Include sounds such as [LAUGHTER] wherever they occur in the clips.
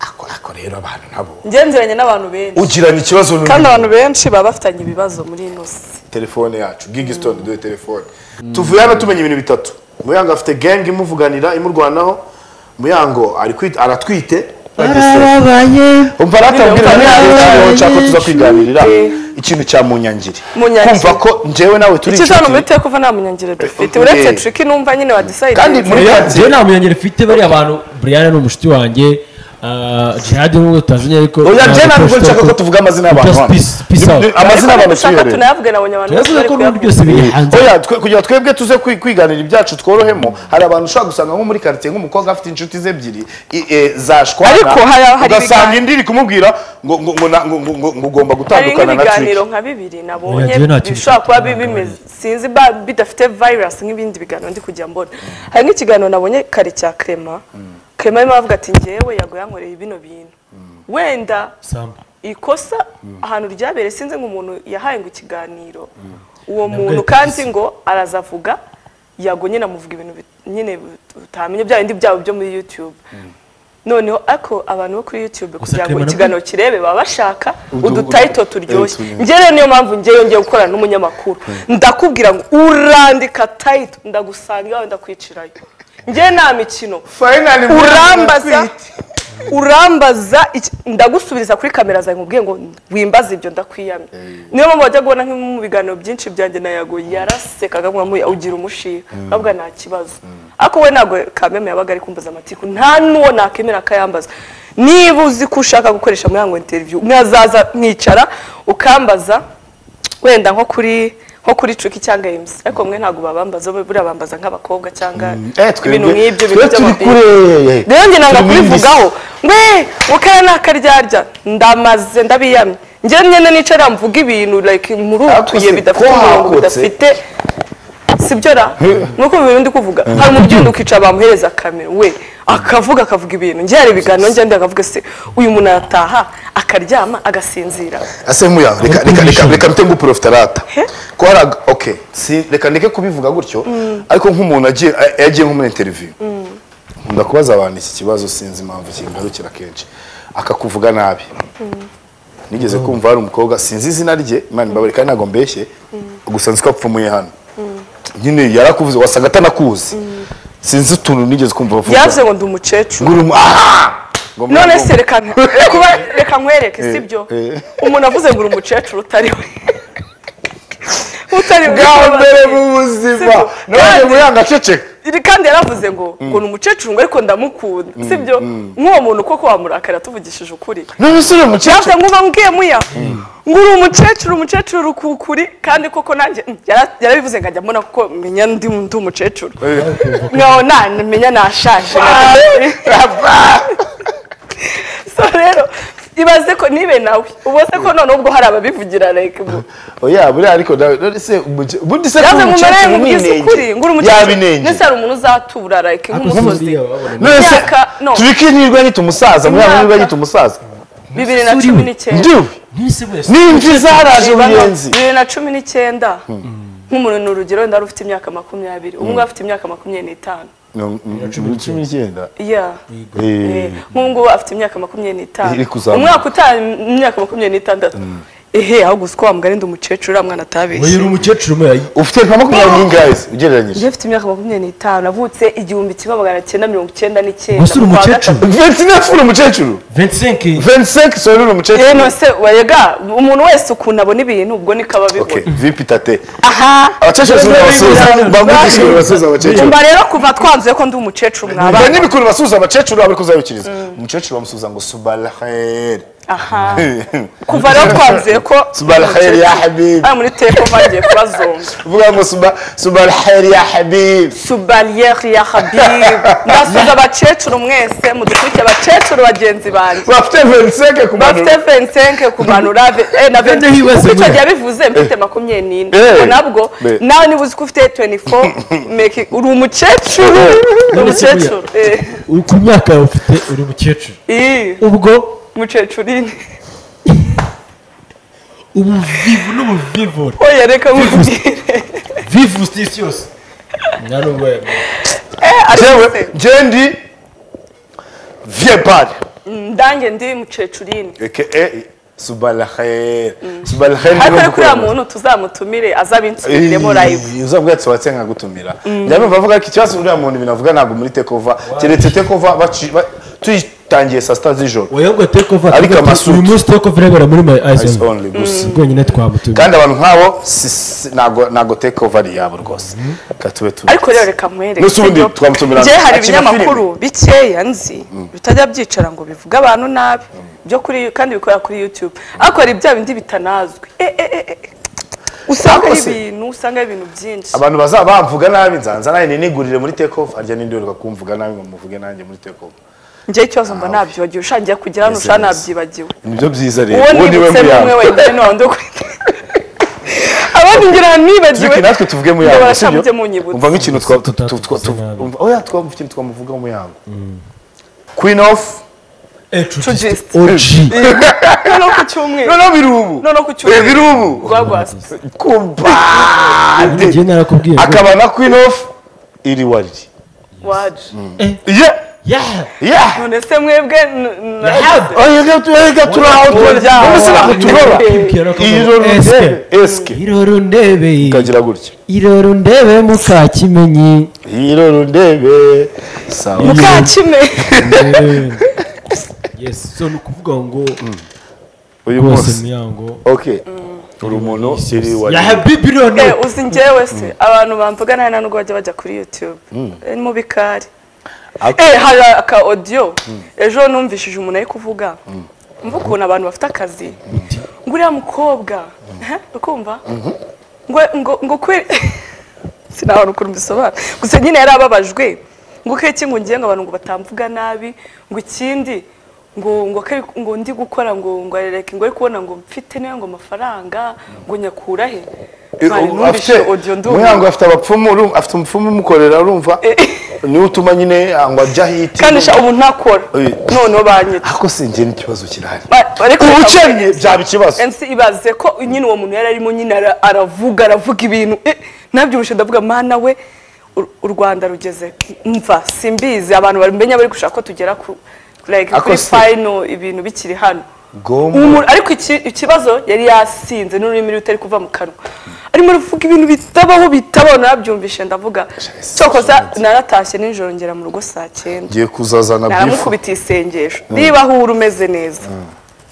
ako ako rero abantu nabo. Ngenzeranye n'abantu benshi. Ugirana ikibazo n'undi kandi abantu benshi baba bafitanye ibibazo muri ino si. Telefone yacu gigisitone duhe telefone. Tuvuye hano tumenya ibintu bitatu. Muyango afite gang imuvuganira imurwanaho. Muyango aratwite. Umva aratambwira Nyine nshaka tuza kwiganirira. Eh. ikintu cya munyangiri. Munyangiri. kumva ko njyewe nawe turi inshuti. umutwe kuva nta munyangiro dufite. Eh. uretse triki numva nyine wa decide Kandi muri- njyewe nta munyangiro mfite bariya bantu brian ni umushuti wanjye. Ah, jihad n'ubwo tutazanye ariko oya njye ntabwo nshaka ko tuvuga amazina y'abantu hano. amazina y'abantu tuyiherere tunayavuge benshi turavuga bari ko kuyavuga byose biri hanze oya twe- kugira twebwe tuze kwi- kwiganira ibyacu tworohemo hari abantu ushobora gusanga nko muri karitsiye nk'umukobwa afite inshuti ze ebyiri zashwana Ariko ugasanga indi iri kumubwira ngo ngo ngo na- ugomba hari gutandukana na nk'ibiganiro nka bibiri nabonye bishobora kuba bimeze sinzi ba- bidafite virus nk'ibindi biganiro ndi kujya mbona hari nk'ikiganiro nabonye kare cya Clement Clement arimo ati njyewe yago yankoreye bino bintu. Wenda Samba. ikosa ahantu ryabereye sinzi nk'umuntu yahaye ngo ikiganiro. Uwo Nabwo muntu kandi ngo arazavuga yago nyine amuvuga ibintu nyine utamenya bya bindi byabo byo muri youtube. Noneho ariko abantu bo kuri youtube Gusa kugira ngo ikiganiro kirebe baba bashaka Udu- udutayito udu- turyoshye rero niyo mpamvu njye yongeye gukorana n'umunyamakuru. Ndakubwira ngo urandika tayito ndagusanga iwawe ndakwicirayo njye nta mikino. Urambaza urambaza ndagusubiriza kuri kamera zawe nkubwiye ngo wimbaze ibyo ndakwiyamye. Niyo mpamvu wajya kubona mu biganiro byinshi byanjye na yago yarasekaga nkamuya ugira umushiha avuga nta kibazo. Ariko we ntabwo kameme yabaga ari kumbaza amatiku nta n'uwo nakemera akayambaza. Niba uzi ko ushaka gukoresha muri yango interiviyu mwazaza mwicara ukambaza wenda nko kuri nko kuri cuki cyangwa emusi ariko mwe ntabwo babambaza buriya bambaza nk'abakobwa cyangwa Eh, twebwe- ibintu nk'ibyo turi by'amapingu. rero njye muri kubivugaho. Ngwe mukara ni akaryarya ndamaze ndabiyamye. Njye nyine nicara mvuga ibintu like murutuye bidafite umurongo bidafite sibyo ra? Nuko ibintu ndi kuvuga hari umubyeyi ukicara bamuhereza kamera. We akavuga akavuga ibintu. Njye hari ibiganiro njye ndi akavuga se uyu muntu arataha akaryama agasinzira. Ase muya reka reka reka reka mte nguprofita rata He? ko hari okay si reka ndeke kubivuga gutyo ariko nk'umuntu agiye yagiye nko muri interview. Nkunda kubaza abantu iki kibazo sinzi impamvu kingarukira kenshi. Akakuvuga nabi. Nigeze kumva hari umukobwa sinzi izina rye imana imbabare kandi ntabwo mbeshye. Gusa nzi ko apfumuye hano. Nyine yarakuvuze wasaga atanakuzi. Sinzi utuntu nigeze kumva bavuga. Yavuze ngo ndi umukecuru. None se reka nkwereke Eh, sibyo? eh. umuntu avuze ngo uri umukecuru utari we. [LAUGHS] utari bwa mbere mu buzima. None Kandi- muyanga ceceka. Iri kandi yaravuze ngo ngo ni umukecuru ngo ariko ndamukunda. Sibyo? nk'uwo muntu koko wamurakara tuvugishije ukuri. Uri umukecuru. Yavuze ngo uba mbwiye muya. Ngo uri umukecuru umukecuru rukukuri kandi koko nanjye mm, yara- yarabivuze nkajya mbona kuko menya ndi umukecuru. Nkaho namenya nashaje. [LAUGHS] Rero ibaze ko nibe nawe. Ubose ko none ubwo hari ababivugira like mu- oya buriya ariko nawe none se ubundi se ukuri ngo uri umukecuru yabinenge ndetse hari umuntu uzatura like nk'umusozi. none se turiki nirwa nyita umusaza muri abo nirwa Imyaka. nyita umusaza bibiri na cumi n'icyenda. N'imvi zaraje ubuyenzi. bibiri na cumi n'icyenda. Nk'umuntu ni urugero wenda wari ufite imyaka makumyabiri. Umwe afite imyaka makumyabiri n'itanu. Cumi n'icyenda. Yeah Eh, Eh, nk'ubu ngubu afite imyaka makumyabiri n'itanu. Umwaka utaha imyaka makumyabiri n'itandatu ehe ahubwo uzi ko wa mugani ndi umukecuru uriya mwana atabeshye. Umukecuru muya ufite nka makumyabiri n'ingahe ugereranyije. Njye mfite imyaka makumyabiri n'itanu navutse igihumbi kimwe magana cyenda mirongo icyenda n'icyenda. Gusa uri umukecuru. 29 uri umukecuru? 25 25 so uri umukecuru? No se warega umuntu wese ukuntu abona ibintu ubwo niko aba okay abibona vipi tate aha. Abakecuru basuhuza bamwigishije basuhuza abakecuru. Umva rero kuva twanzuye ko ndi umukecuru Mba mwabana n'ibikuru basuhuza abakecuru bari kuzabikiriza umukecuru bamusuhuza ngo subalaheri aha. [LAUGHS] Kuva rero twanzuye ko subalaheri ya habib. Ari muri teko bagiye kubazonga uvuga ngo suba- subalaheri ya habib. Subariyeri ya habib. Ndasuza abakecuru mwese mudukurikiye abakecuru bagenzi banjye. Bafite 25 ku bafite 25 kumanura eh, na 25 kuko icyo gihe bivuze mfite makumyabiri. N'ine Eh. ubwo nabwo nawe niba uzi ko ufite 24 [LAUGHS] make uri umukecuru. Uri umukecuru eh. ku myaka yawe ufite uri umukecuru. Ubwo umukecuru ine ubuvivu n'ubuvivure oya reka nkubwire vivu sitisi yose yamenya Eh, jewe se, je ndi vieux pari ndange ndi mucecurini eke subalahere subalahere ariko kuriya muntu tuzamutumire azabinsubiremo live. uzabwira ati watse nkagutumira njya numva avuga ko ikibazo uriya muntu binavuga ntabwo muri tekova keretse tekova tuyitangiye saa sita z'ijoro. Ariko amasuka. uyu munsi take over irebera muri my eyes only only, gusa. bwonyine twamutumye. Kandi abantu nk'abo ntabwo ntabwo tekova ari iyabo rwose. Tubi ariko rero reka twamutumira njye hari ibinyamakuru bikeya nzi. Bitajya byicara ngo bivuge abantu nabi. Byo kuri kandi bikorera kuri youtube. Ariko hari bya bindi bitanazwi. Eh, eh, eh, eh. usanga ari ibintu usanga ari ibintu byinshi. Abantu bazaba bamvuga nabi nzanza nawe ninigurire muri tekova harya n'indi kumvuga nabi ngo muvuge nanjye muri tekova njye ikibazo mba nabyibagiwe ushangiye kugira hano Meze usha neza. nabyibagiwe ni byo byiza rero. Uwo nibutse n'umwe wenyine ni wandi kuri abandi ngira nibagiwe natwe tuvuge Ngo muyango barashaka sibyo umva nk'ikintu oya twumva ikintu twamuvugaho muyango queen of Trugist. OG noneho ku cyumweru. Noneho birubu. Noneho ku Eh, cyumweru birubu rwagwasi kumbade akaba na queen of iri wariri waje yeah. None se mwebwe turaho se ntabwo turoba iroro ndebe eske iroro ndebe kagira gutya iroro ndebe mukakimenyi iroro ndebe sawa mukakime yes so ni ukuvuga ngo uyu munsi uri umuntu iri ya wariri habibi none Eh, uzi njyewe se abantu bamvuga nta nubwo bajya bajya kuri youtube Eh, ni mu bikari eh hari aka audio? Ejo numvishije umuntu ari kuvuga. Mva ukuntu abantu bafite akazi. Ngo uriya mukobwa. Eh, ukumva? Ngo ngo kwe [LAUGHS] sinabona ukuntu mbisobanura. Gusa nyine yari ababajwe ngo keki ngo ngiye ngo abantu ngo batamvuga nabi? Ngo ikindi ngo ngo ngo ndi gukora ngo ngo arereke ngo ari kubona ngo mfite niyo ngo amafaranga ngo nyakura he? Muyango afite abapfumu afite umupfumu umukorera urumva? Niwe utuma nyine ngo ajya hiti kandi sha ubu ntakora Eh. noneho banyita. Ariko sinjye n'ikibazo kirahari. Ubukennye byaba ikibazo. Ibaze ko nyine uwo muntu yari arimo nyine ara- aravuga aravuga ibintu. Eh, nabyumvise ndavuga mana we u Rwanda rugeze mva simbizi. Abantu bamenya bari gushaka ko tugera ku like kuri final ibintu bikiri hano. Ariko iki- ikibazo yari yasinze n'ururimi rutari kuva mu kanwa. Arimo aravuga ibintu bitabaho bitabaho nabyumvishe ndavuga cyokoza naratashye nijoro ngera mu rugo saa cyenda. Ngiye kuzazana bifu naramukubitiye isengesho. Niba ahura umeze neza.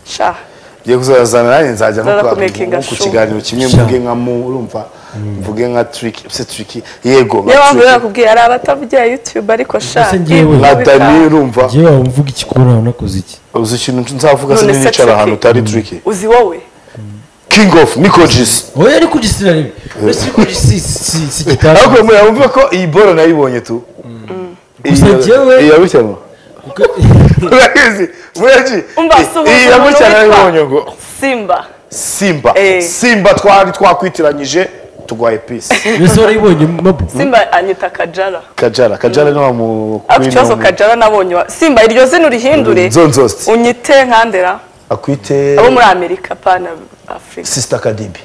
Sha. Ngiye kuzazana nanjye nzajya nko ku kiganiro kimwe mvuge nka mu urumva mvuge nka triki se triki yego rero nakubwiye hari abatavugira youtube ariko sha. Mbese njyewe- nka dani urumva. Njyewe waba umvuga iki kubona nakoze iki? Uzi ikintu nzavuga se nicara ahantu Tricky? utari triki uzi wowe? King of niko jisi oya ari kugisira rimwe mbese ariko si si si gitari? Ariko muya wumva ko iyi boro nayibonye tu. Gusa Iyi- njyewe- iyi [LAUGHS] witwa nayibonye ngo simba. Simba. Eh. simba twari twakwitiranyije tugwaye pisi [LAUGHS] mbese warayibonye mabu. Simba anyita kajara kajara kajara ni wa mu ikibazo kajara nabonye simba iryo zina urihindure. Nzonzosti. unyite nkandera akwite abo muri amerika pana afurika sister kadibi.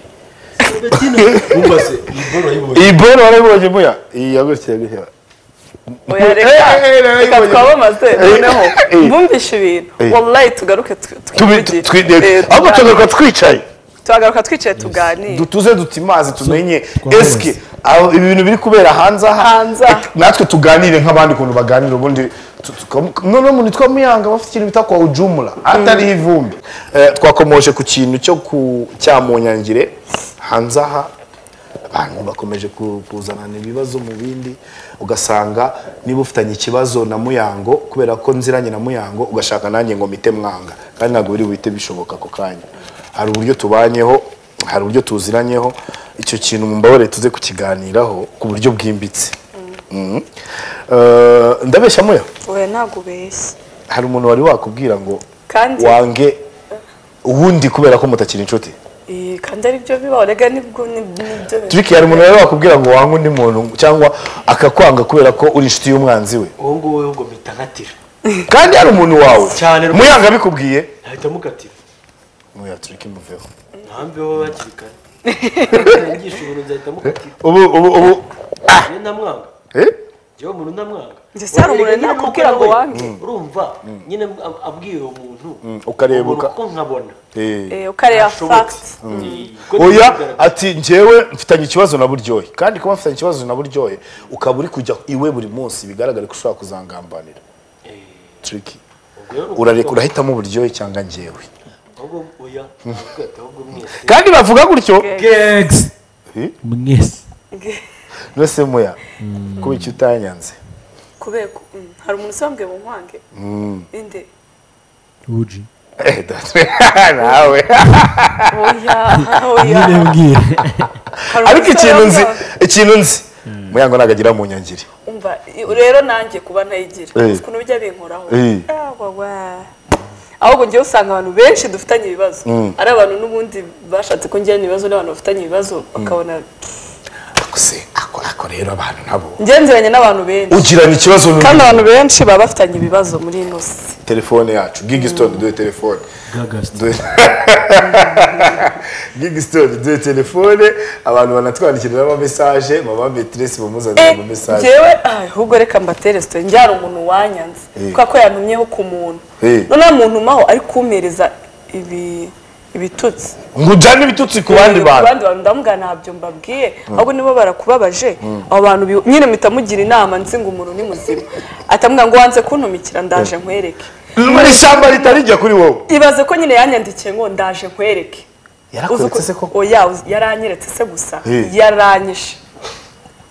[LAUGHS] Iyi boro warayibonye muya? Iyi yagutse Eh, reka. Twabamaze eh, noneho. Eh. bumvishe ibintu. Wallahi tugaruke twivugire. twi- Eh, ahubwo tugaruka twicaye. Tuhagaruka twicaye tuganire dutuze duti mazi tumenye aho ibi bintu biri kubera hanze aha natwe tuganire nk'abandi kuntu baganira ubundi noneho umuntu witwa muyanga bafite ikintu bita kwa ujumura atariho ivumbi. Eh, twakomoje ku kintu cyo ku cyamunyangire hanze aha abantu bakomeje ku- kuzanana ibibazo mu bindi ugasanga niba ufitanye ikibazo na muyango kubera ko nziranye na muyango ugashaka nanjye ngo mpite mwanga. Kandi ntabwo biri buhite bishoboka ako kanya. Hari uburyo tubanyeho hari uburyo tuziranyeho icyo kintu mu mbabare tuze kukiganiraho ku buryo bwimbitse. Mhm. Eh, ndabeshya muya oya ntabwo ubeshya hari umuntu wari wakubwira ngo kandi wange uwundi kubera ko mutakiri inshuti? Kandi ari byo bibaho. Rega ni bwo nib- ni byo Tricky hari umuntu rero wakubwira ngo wange undi muntu cyangwa akakwanga kubera ko uri inshuti y'umwanzi we? Uwo nguwo ngo mpita nkatira. Kandi hari umuntu wawe? Cyane muyanga abikubwiye? Nahita mukatira muya Tricky muveho ntambeho hakiri kare. [LAUGHS] Ngisha umuntu nzahita mukatira ubu ubu ubu. Niyo ntamwanga. Eh? Njyewe umuntu ndamwanga Njye se hari umuntu Nyine nuko ngo wange. urumva? Nyine ab- abwiye uwo muntu. Ukareba umuntu uka- kuko nkabona. Eh. Eh, ukareba Kuko oya ati njyewe mfitanye ikibazo na buryohe. Kandi kuba mfitanye ikibazo na buryohe ukaba uri kujya iwe buri munsi bigaragare ko ushobora kuzangambanira. Rero urareka urahitamo uburyohe cyangwa njyewe [LAUGHS] kandi bavuga gutyo? Eh? mwese nose muya kuba icyo utanyanze. Kubera ko mm, hari umuntu usambwe mu nkwange inde uji. Eh, [LAUGHS] nawe. Oya oya. Nyine mbwira. Hari ariko ikintu nzi ikintu nzi. Muyango ntabwo agira mu i- rero nanjye kuba ntayigira Eh. ukuntu bijya binkoraho? Eh. Ah. Ahubwo ngewe usanga abantu benshi dufitanye ibibazo. Ari abantu n'ubundi bashatse ko ngirana ibibazo n'abantu bafitanye ibibazo bakabona ako rero abantu nabo. Ngenzeranye n'abantu benshi. Ugirana ikibazo kandi abantu benshi baba bafitanye ibibazo muri ino si. Telefone yacu. Gigistone duhe telefone. [LAUGHS] gagasita Duhe- telefone abantu banatwandikira amamesaje mama metresi bamuzanira Eh, amamesaje njyewe ah, ahubwo reka mbatere resitora njye hari umuntu wanyanze Eh. kubera ko yantumyeho ku muntu. Eh. noneho umuntu umaho ari kumpereza ibi ibitutsi. Ngo ujyane ibitutsi ku bandi ku bantu. bandi bantu ndamubwira ntabyo mbabwiye. Ahubwo nibo barakubabaje abo bantu nyine mpita mugira inama nzi ngo umuntu ni muzima. Atamubwira ngo wanze kuntumikira ndaje nkwereke. Muri ishyamba ritarijya kuri wowe. Ibaze ko nyine yanyandikiye ngo ndaje nkwereke. Yarakweretse se oya uzi- yaranyeretse se gusa. Yaranyishe.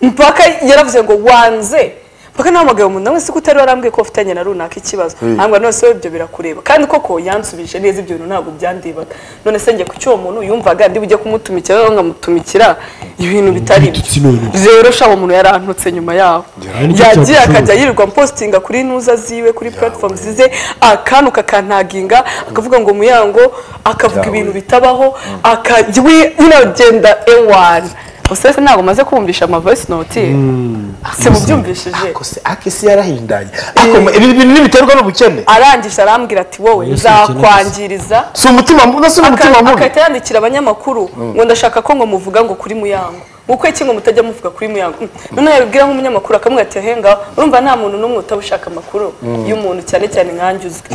Mpaka yaravuze ngo wanze. Mpaka nahamagaye umuntu nawe ko utari warambwiye ko ufitanye na runaka ikibazo. Ntabwo none se ibyo birakureba. Kandi koko yansubije neza ibyo bintu ntabwo byandibaga. None se njye ku cyo uwo muntu yumvaga ndi bujye kumutumikira rero nkamutumikira ibintu bitari byo rero sha uwo muntu yarantutse nyuma yaho. Yagiye akajya yirirwa postinga kuri nuza ziwe kuri platform zize akantu kakantaginga akavuga ngo muyango akavuga ibintu bitabaho akajya nyine agenda ewani usese ntabwo maze kumvisha ama voice note se mubyumvishije. ako isi yarahindanye. Ibi bintu ntibiterwa n'ubukene. Arangije arambwira ati wowe nzakwangiriza. si umutima mubi si umutima mubi. agahita yandikira abanyamakuru ngo ndashaka ko ngo muvuga ngo kuri muyango. Uko iki ngo mutajya muvuga kuri muyango. Mm. noneho yabibwira nk'umunyamakuru akamubwira ati henga urumva nta muntu n'umwe utaba ushaka amakuru y'umuntu cyane cyane nkanjye uzwi.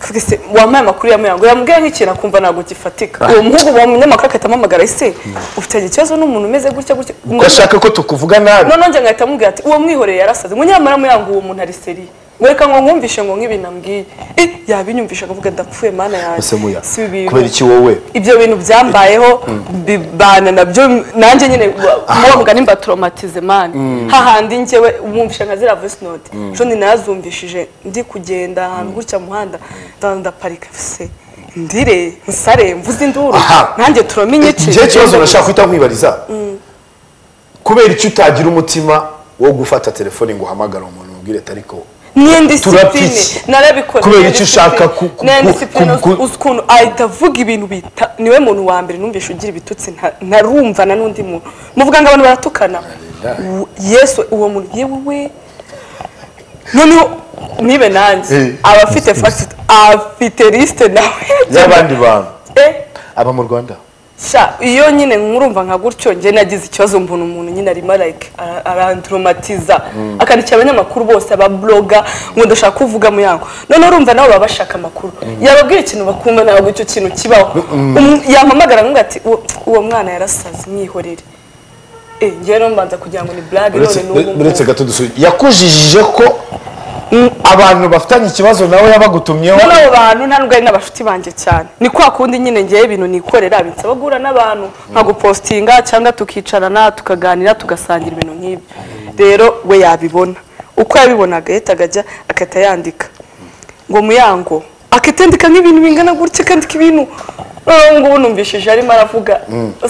Mm. Kavuga se, wampaye amakuru ya muyango. Yambwiye nk'ikintu akumva ntabwo gifatika uwo muhungu uwo munyamakuru agahita amuhamagara ese ufitanye ikibazo n'umuntu umeze gutya gutya? Ko ashaka ko tukuvuga nabi. Noneho njye ngahita amubwira ati uwo mwihoreye yarasaze. Ngo nyamara muyango uwo muntu ari seri. Ngo reka ngo nkumvishe ngo nk'ibintu ambwiye eh yabinyumvisha akavuga ndapfuye mana yanjye. Si kubera iki wowe? Ibyo bintu byambayeho bibana na byo nanjye nyine muba mugani mbatoromatize mani hahandi njyewe mwumvisha nka ziriya voice note. Ejo ni nazumvishije ndi kugenda ahantu gutya mu muhanda ndaparika se ndire nsare mvuze induru. Nanjye turome inyici igihe kibazo urashaka guhita nkwibariza kubera icyo utagira umutima wo gufata telefone ngo uhamagare umuntu umubwire ati ariko niyo disipurine Turapiki. Kubera icyo ushaka ukuntu ahita avuga ibintu bita ni we muntu wa mbere numvishe ugira ibitutsi nta- ntarumvana n'undi muntu muvuga ngo abantu baratukana yesu uwo muntu yewe we. Noneho nibe nanjye aba afite fagiti afite lisite nawe y'abandi bantu aba mu rwanda sha iyo nyine nkurumva nka gutyo njye nagize ikibazo mbona umuntu nyine arimo like ara- arandromatiza akandikira abanyamakuru bose ababloga ngo ndashaka kuvuga mu yango noneho urumva nabo baba bashaka amakuru. Yababwira ikintu bakumva ntabwo icyo kintu kibaho. Um, yampamagara nkuga ati "Uwo- mwana yarasaze mwihorere. Eh njyewe mbanza kugira ngo ni blague none n'ubu uretse gato dusuye yakujijije ko abantu bafitanye ikibazo nawe yabagutumyeho. Noneho abo bantu nta nubwo ari n'abashuti banjye cyane. Ni kwa kundi nyine ngewe ibintu nikorera binsaba guhura n'abantu. Nkagupostinga cyangwa tukicarana tukaganira tugasangira ibintu nk'ibyo. Rero we yabibona. Uko yabibonaga yahitaga ajya agahita yandika. Ngo muyango agahita yandika nk'ibintu bingana gutya akandika ibintu noneho ngubu numvishije arimo aravuga.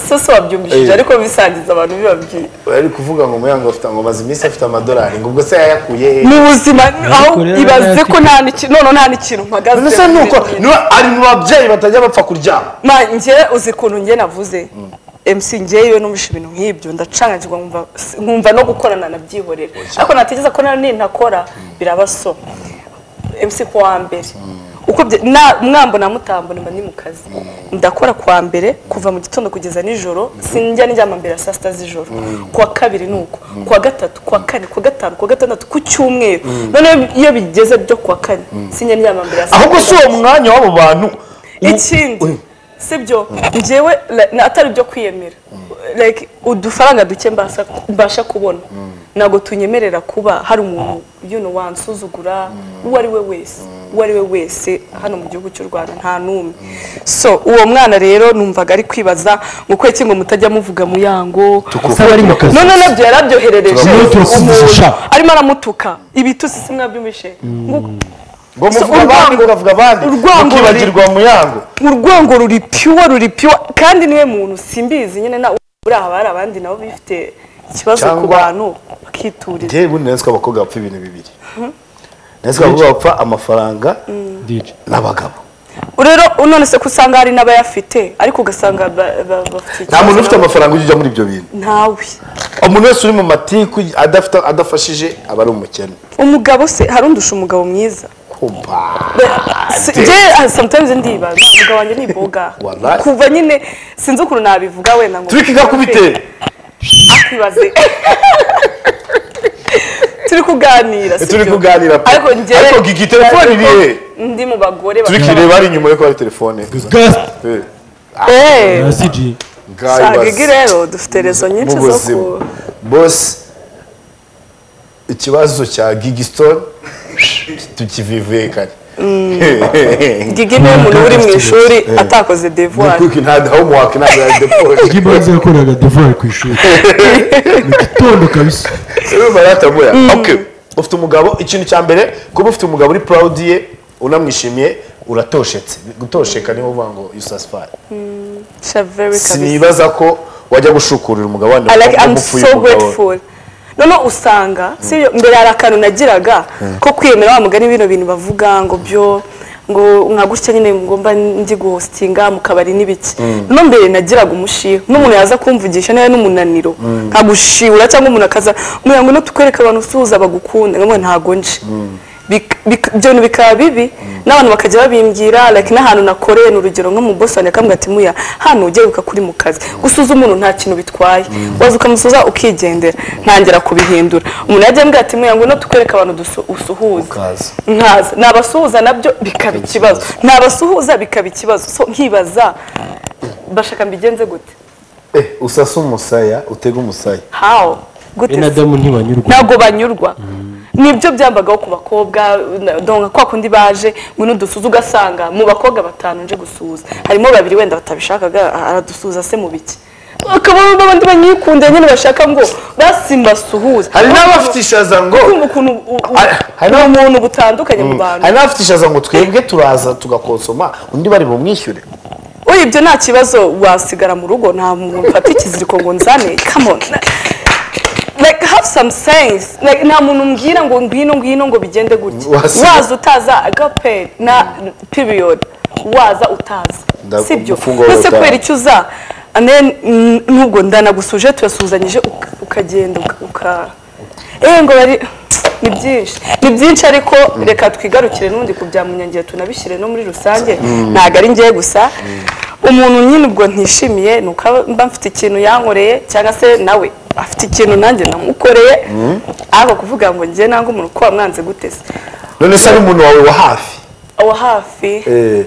Se se wabyumvishije? Eh. ariko bisangiza abantu bibabwiye bari kuvuga ngo muyango afite ngo maze iminsi afite amadolari ngo ubwo se yayakuye he? Mu buzima aho ibaze ko nta n'ikintu noneho nta n'ikintu mpagaze. Mbese nuko niba ari mu babyeyi batajya bapfa kuryama. Ma njye uzi ukuntu njye navuze. MC njyewe numvishe ibintu nk'ibyo ndacangagirwa nkumva no gukorana nabyihorera ariko natekereza ko nari nintakora biraba so MC ku wa mbere. Uko bye- na- mwambo na mutambo mba ndi mu kazi ndakora kuwa mbere kuva mu gitondo kugeza nijoro sinjya ndyama mbere saa sita z'ijoro. Kuwa kabiri ni uko. Kuwa gatatu kuwa kane kuwa gatanu kuwa gatandatu ku cyumweru. Noneho iyo bigeze byo kuwa kane sinjya ndyama mbere saa ahubwo si sita. uwo mwanya w'abo bantu ikindi sibyo? Njyewe like, na- atari ibyo kwiyemera. Like udufaranga duke mbasha kubona. Ntabwo tunyemerera kuba hari umuntu know, wansuzugura uwo ari we wese uwo ari we wese hano mu gihugu cy'u rwanda nta n'umwe. So uwo mwana rero numvaga ari kwibaza ngo kweki ngo mutajya muvuga mu yango none na byo yarabyoherereje. Umuntu arimo aramutuka. Ibitusi si mwabyumvishe. Ngo muvuga abandi mukavuga abandi. urwango mukibagirwa mu yango urwango ruri pure ruri pure. Kandi ni we muntu simbizi nyine na buriya haba hari abandi nabo bifite ikibazo ku bantu bakituriza. Njyewe ubundi ko abakobwa bapfa ibintu bibiri. Nzi ko abakobwa bapfa amafaranga DJ. n'abagabo. Rero none se ko usanga hari n'abayafite ariko ugasanga ba- ba- bafite nta muntu ufite amafaranga ujya ujya muri ibyo bintu. Ntawe umuntu wese uri mu matiku adafashije aba ari umukene. Umugabo se hari undusha umugabo mwiza? Kumba. Se- je ah, sometimes ndibaza umugabo wanjye ni boga Wallahi. kuva nyine sinzi ukuntu nabivuga wenda ngo turiki kakubite akibaze turi kuganira turi sibyo? kuganira pe. Ariko njyewe ariko gigi telefone iri he ndi mu bagore turi kireba ari inyuma yo kuba telefone. Eh, Eh, na CG ngaho shaka ibaze. igi rero dufite rezo nyinshi zo ku bosi ikibazo cya gigi stone tukivivuye [LAUGHS] gigi ni we muntu uri mu ishuri atakoze deport ibanze yakoraga devoir ku ishuri. [LAUGHS] Mu gitondo kabisa. Okay ufite umugabo ikintu cya mbere kuba ufite umugabo uri proud ye unamwishimiye uratoshetse. Gutosheka ni ho uvuga ngo shaveri kabisa sinibaza ko wajya gushukurira umugabo wandi I like I'm umupfuye so umugabo. Noneho usanga mbere hari akantu nagiraga ko kwiyemera wa mugani bino bintu bavuga ngo byo ngo nka gutya nyine ngomba ndi guhostinga mu kabari n'ibiki. No mbere nagiraga umushiha. N'umuntu yaza kumvugisha niba n'umunaniro. Nkagushibura cyangwa umuntu akaza ngo no tukwereka abantu usuhuza bagukunda. Ntago nje. Ibyo bikaba bibi n'abantu bakajya babimbwira like n'ahantu nakoreye ni urugero nko mu bosi wanjye akambwira ati muya hano ujye wibuka kuri mu kazi gusuza umuntu nta kintu bitwaye. Waza ukamusuza ukigendera ntangira kubihindura. Umuntu yajya ambwira ati muya ngo no tukwereka abantu usuhuza nkaza nabasuhuza na byo bikaba ikibazo. nabasuhuza bikaba ikibazo. So nkibaza bashaka mbigenze gute? Eh usasa umusaya utega umusaya. How? Gute ntabwo banyurwa. Ni byo byambagaho ku bakobwa kwa kundi baje ngwino dusuze ugasanga mu bakobwa batanu nje gusuhuza harimo babiri wenda batabishakaga aradusuhuza se mu biki? Bakaba n'abandi banyikunde nyine bashaka ngo basimbasuhuze hari n'abafite ishaza ngo Hari- umuntu butandukanye mu bantu. Hari n'abafite ishaza ngo twebwe turaza tugakonsoma undi bari bumwishyure ibyo nta kibazo wasigara mu rugo nta muntu ufata ikiziriko ngo nzane. Come on. Like have some sense. Like nta muntu mbwira ngo ngwino ngwino ngo bigende gutya. Waza utaza agape na period. Waza utaza. Sibyo umufungo wawe ese utaha. kubera icyo uza and then mm, nubwo ndanagusuje turasuhuzanyije uka- ukagenda uka- eh ngo bari ni byinshi. Ni byinshi ariko reka twigarukire n'ubundi ku bya munyangiro tunabishyire no muri rusange. Ntabwo ari ngewe gusa. Umuntu nyine ubwo ntishimiye ni uko mba mfite ikintu yankoreye cyangwa se nawe. Afite ikintu nanjye namukoreye ariko kuvuga ngo njye nanga umuntu ko wamwanze gutese none se ari umuntu wawe wa hafi? Aho hafi. Eh.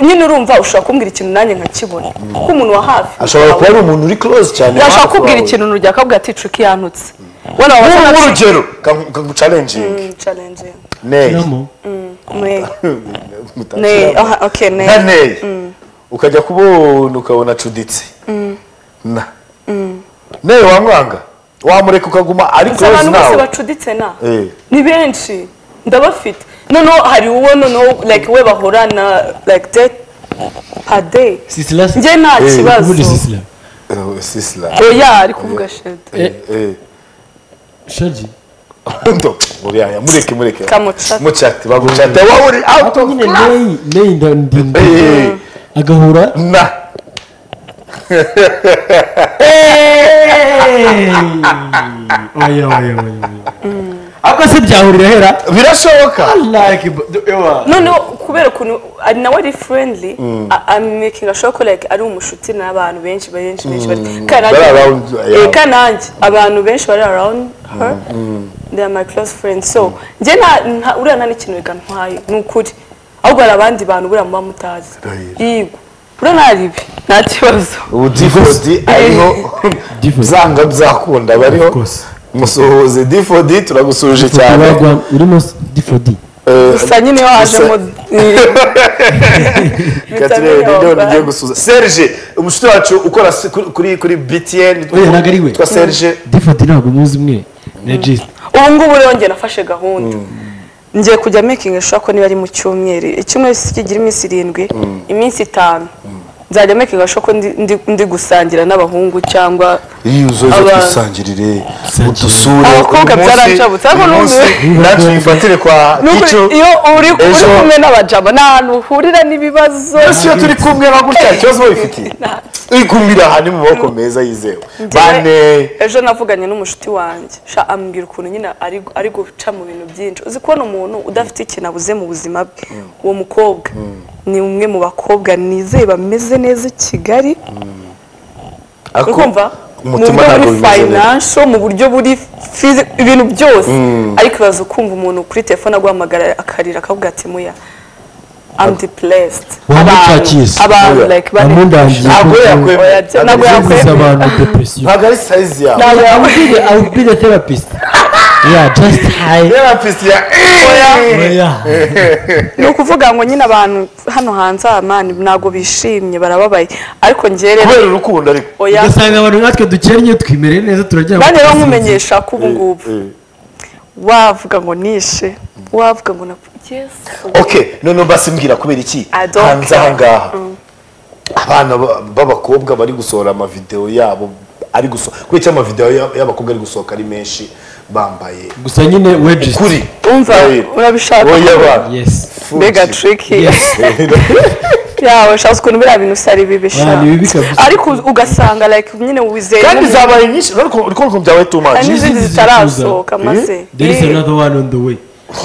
Nyine urumva ushobora kumbwira ikintu nanjye nkakibona. Kuko umuntu wa hafi ashobora kuba ari umuntu uri close cyane yashaka hafi kubwira ikintu urugero akabwira ati cuki yantutse nk'urugero challenging. neyi nka neyi ukajya kubona ukabona acuditse na. Neyi wamwanga wamureka ukaguma ari Gusa close abantu bose nawe. bacuditse na? Eh. ni benshi. Ndabafite. Noneho hari uwo noneho like we bahorana like day per day. Sisila se? njye nta Eh, kibazo. Sisila Eh, oya ari kuvuga shede eh Shaji ndo uriya mureke mureke. Kamucate. mucate bagucate wowe uri out ariko of nyine neyi neyi nda ndende Eh, agahura na. [LAUGHS] oya oya oya ariko se byahurira hera. Birashoboka. Noneho kubera ukuntu ari nawe ari friendly amakinga ashobora ko like ari umushuti n'abantu benshi benshi benshi bari kandi nanjye- eh, nanjye abantu benshi bari around her. They are my close friends. So njye uriya nta n'ikintu reka ntwaye ni ukuri. Ahubwo hari abandi bantu buriya muba mutazi. Yego. Uriya nta ribi nta kibazo. Ubu difodi [LAUGHS] ariho Difodi. byanga byakunda bariho musuhuze difodi turagusuje cyane. urimo difodi Eh, gusa nyine ninde wundi ugiye gusuza? Serge umushuti wacu ukora kuri- kuri BTN ntabwo ari we twa Serge. Difodi ntabwo muzi mwe na jisite ubu ngubu rero nafashe gahunda. Ngiye kujya making sure ko niba ari mu cyumweru. Icyumweru kigira iminsi irindwi iminsi itanu. Nzajya making sure ko ndi, gusangira n'abahungu cyangwa iyo Abantu. dusangirire Sangirire. udusure Abakobwa byarancabutse, ariko natwe yifatire kwa Kicu iyo uri, kumwe n'abajama ni ahantu uhurira n'ibibazo. Ese iyo turi kumwe nka gutya [LAUGHS] ikibazo babifitiye? Uri kumvira ahantu mu maboko meza yizewe. Bane. ejo navuganye n'umushuti wanjye. Sha ambwira ukuntu nyine ari, ari guca mu bintu byinshi. Uzi kubona umuntu udafite ikintu abuze mu buzima bwe? Uwo mukobwa. Ni umwe mu bakobwa nizeye bameze neza i kigali ukumva mu buryo buri financial mu buryo buri physi- ibintu byose ariko ibaza ukumva umuntu kuri telefone aguhamagara akarira akavuga ati muya Wamucakiye se. abantu like bane ntabwo yakwe Oya, ntabwo yakwe- yakuze abantu depresiyo ntabwo ari size yawe Ntabwo I will be Yeah, just high. Yeah. ni ukuvuga ngo nyine abantu hano hanze aha mani ntabwo bishimye barababaye. Ariko njye rero kubera urukundo ariko. Oya. Ugasanga abantu natwe dukennye twimereye neza turagira bane rero ngo nkumenyesha ko ubu ngubu? Eh, wavuga ngo nishe. Wavuga ngo na yes. Okay none basi mbwira kubera iki? I don't hanze aha ngaha. Abana ba- b'abakobwa bari gusohora amavideo yabo ari gusohoka kubera icyo amavideo ya- y'abakobwa ari gusohoka ari menshi? Bambaye gusa nyine wedges kuri umva Oya. urabishaka. Oya ba yes. Mbega tricky. [LAUGHS] Yawe ushaka ukuntu biriya bintu ni bibi kabisa. ariko ugasanga like nyine wizeye kandi zabaye nyinshi ariko uri kumva byabaye too much. N'izindi zitarasohoka zicuruza. maze. There is Eh. another one on the way.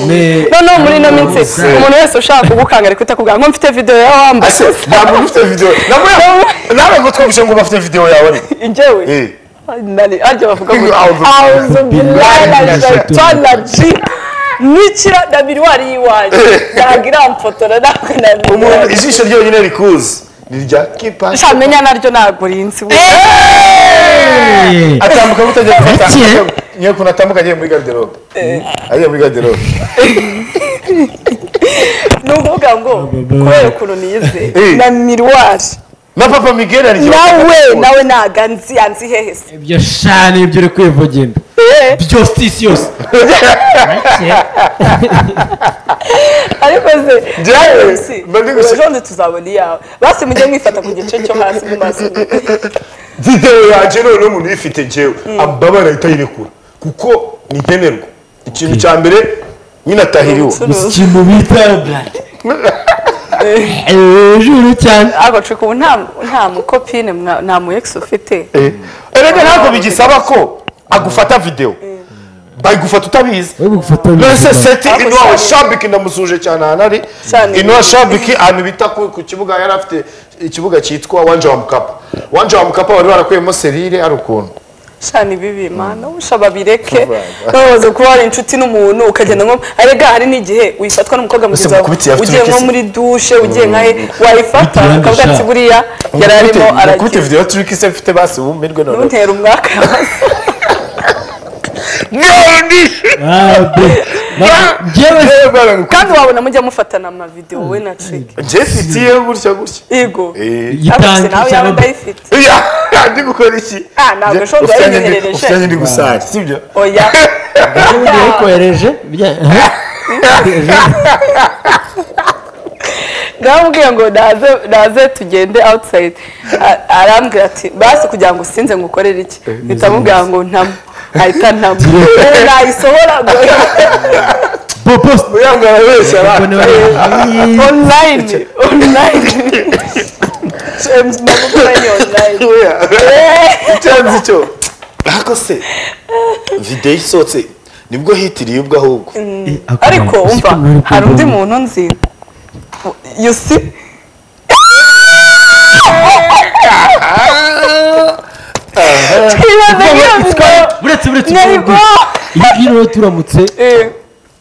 Me- noneho muri ino minsi. Exactly. umuntu wese ushaka kugukanga ari kuhita akubwira ngo mfite video yawe wambaye nta muntu ufite video. Namwe [LAUGHS] nawe ngo twumvishe ngo bafite video yawe. Njyewe? Eh. Arya bavuga ngo awuzu billahi billahi shaytana ji nikira na miruwari y'iwanjye ntabwo iramfotora ntabwo umuntu nabibonye ijisho ryonyine rikuzi ni irya kipa. Shamenya naryo ntabwo rinzi Eh. atambuka mutajya gufata niyo kuntu atambuka agiye muri garderobe. Agiye muri garderobe. [LAUGHS] Ni ukuvuga ngo kubera ukuntu nize. Eh. na miruwari na papa miguel ari nawe nawe ntabwo anzi anzi hehe se. Ibyo shani ibyo uri kwivugenda Eh, byose isi yose. [LAUGHS] Ariko se ejo ndi tuzabona iyawe basi mujye mwifata ku gice cyo hasi mu maso. [LAUGHS] Video yanjye noneho umuntu uyifite njyewe. Ambabara ahita ayirekura kuko ni nkenerwa. Ikintu cya mbere nyine atahiriwe. Gusa ikintu bita blood. [LAUGHS] hejuru cyane ariko cika ubu nta mukopine nta mu ex ufite erega ntabwo bigisaba ko agufata video bayigufata utabizi Nonese seti inuwa shabiki ndamusuhuje cyane ahantu ari inuwa shabiki ahantu bita ku kibuga yari afite ikibuga cyitwa wanja wa mukapa wanja wa mukapa wari warakuyemo serire ari ukuntu shani bibi mana usha babireke babaze kuba wari inshuti n'umuntu ukagenda nko arega hari n'igihe wifatwa n'umukobwa mugenzi wawe ugiye nko muri dushe ugiye nka he? Wayifata ukavuga ati buriya yari arimo kubita aragira video turiki se mfite basi wumirwe none. Ntuntera umwaka. [LAUGHS] njyewe [LAUGHS] kandi wabona mujya mufatana amavidewo we na trike njye mfitiye gutya gutya. Yego. Eh. Se nawe yaba Ya, [LAUGHS] ndi gukora iki? Ah, ntabwo ashobora kuba ndi- yanyoherereje. ufite ndi gusara sibyo oya yayikohereje [LAUGHS] ndamubwiye ngo naze naze tugende outside. A- arambwira ati basi kugira ngo usinze ngo ukorere iki mpita mubwira ngo ntamo ahita Eh, nayisohora ngo popost uyanga arabeshya online. Online. [LAUGHS] Ndamubwira ni online. [LAUGHS] Eh. icyanzi cyo ariko se videwo isohotse ni bwo hitiriye ubwo ahubwo ariko umva hari undi muntu nzi you [LAUGHS] buretse buretse Nyarigwa. iyi ngiyi rero turamutse. Eh,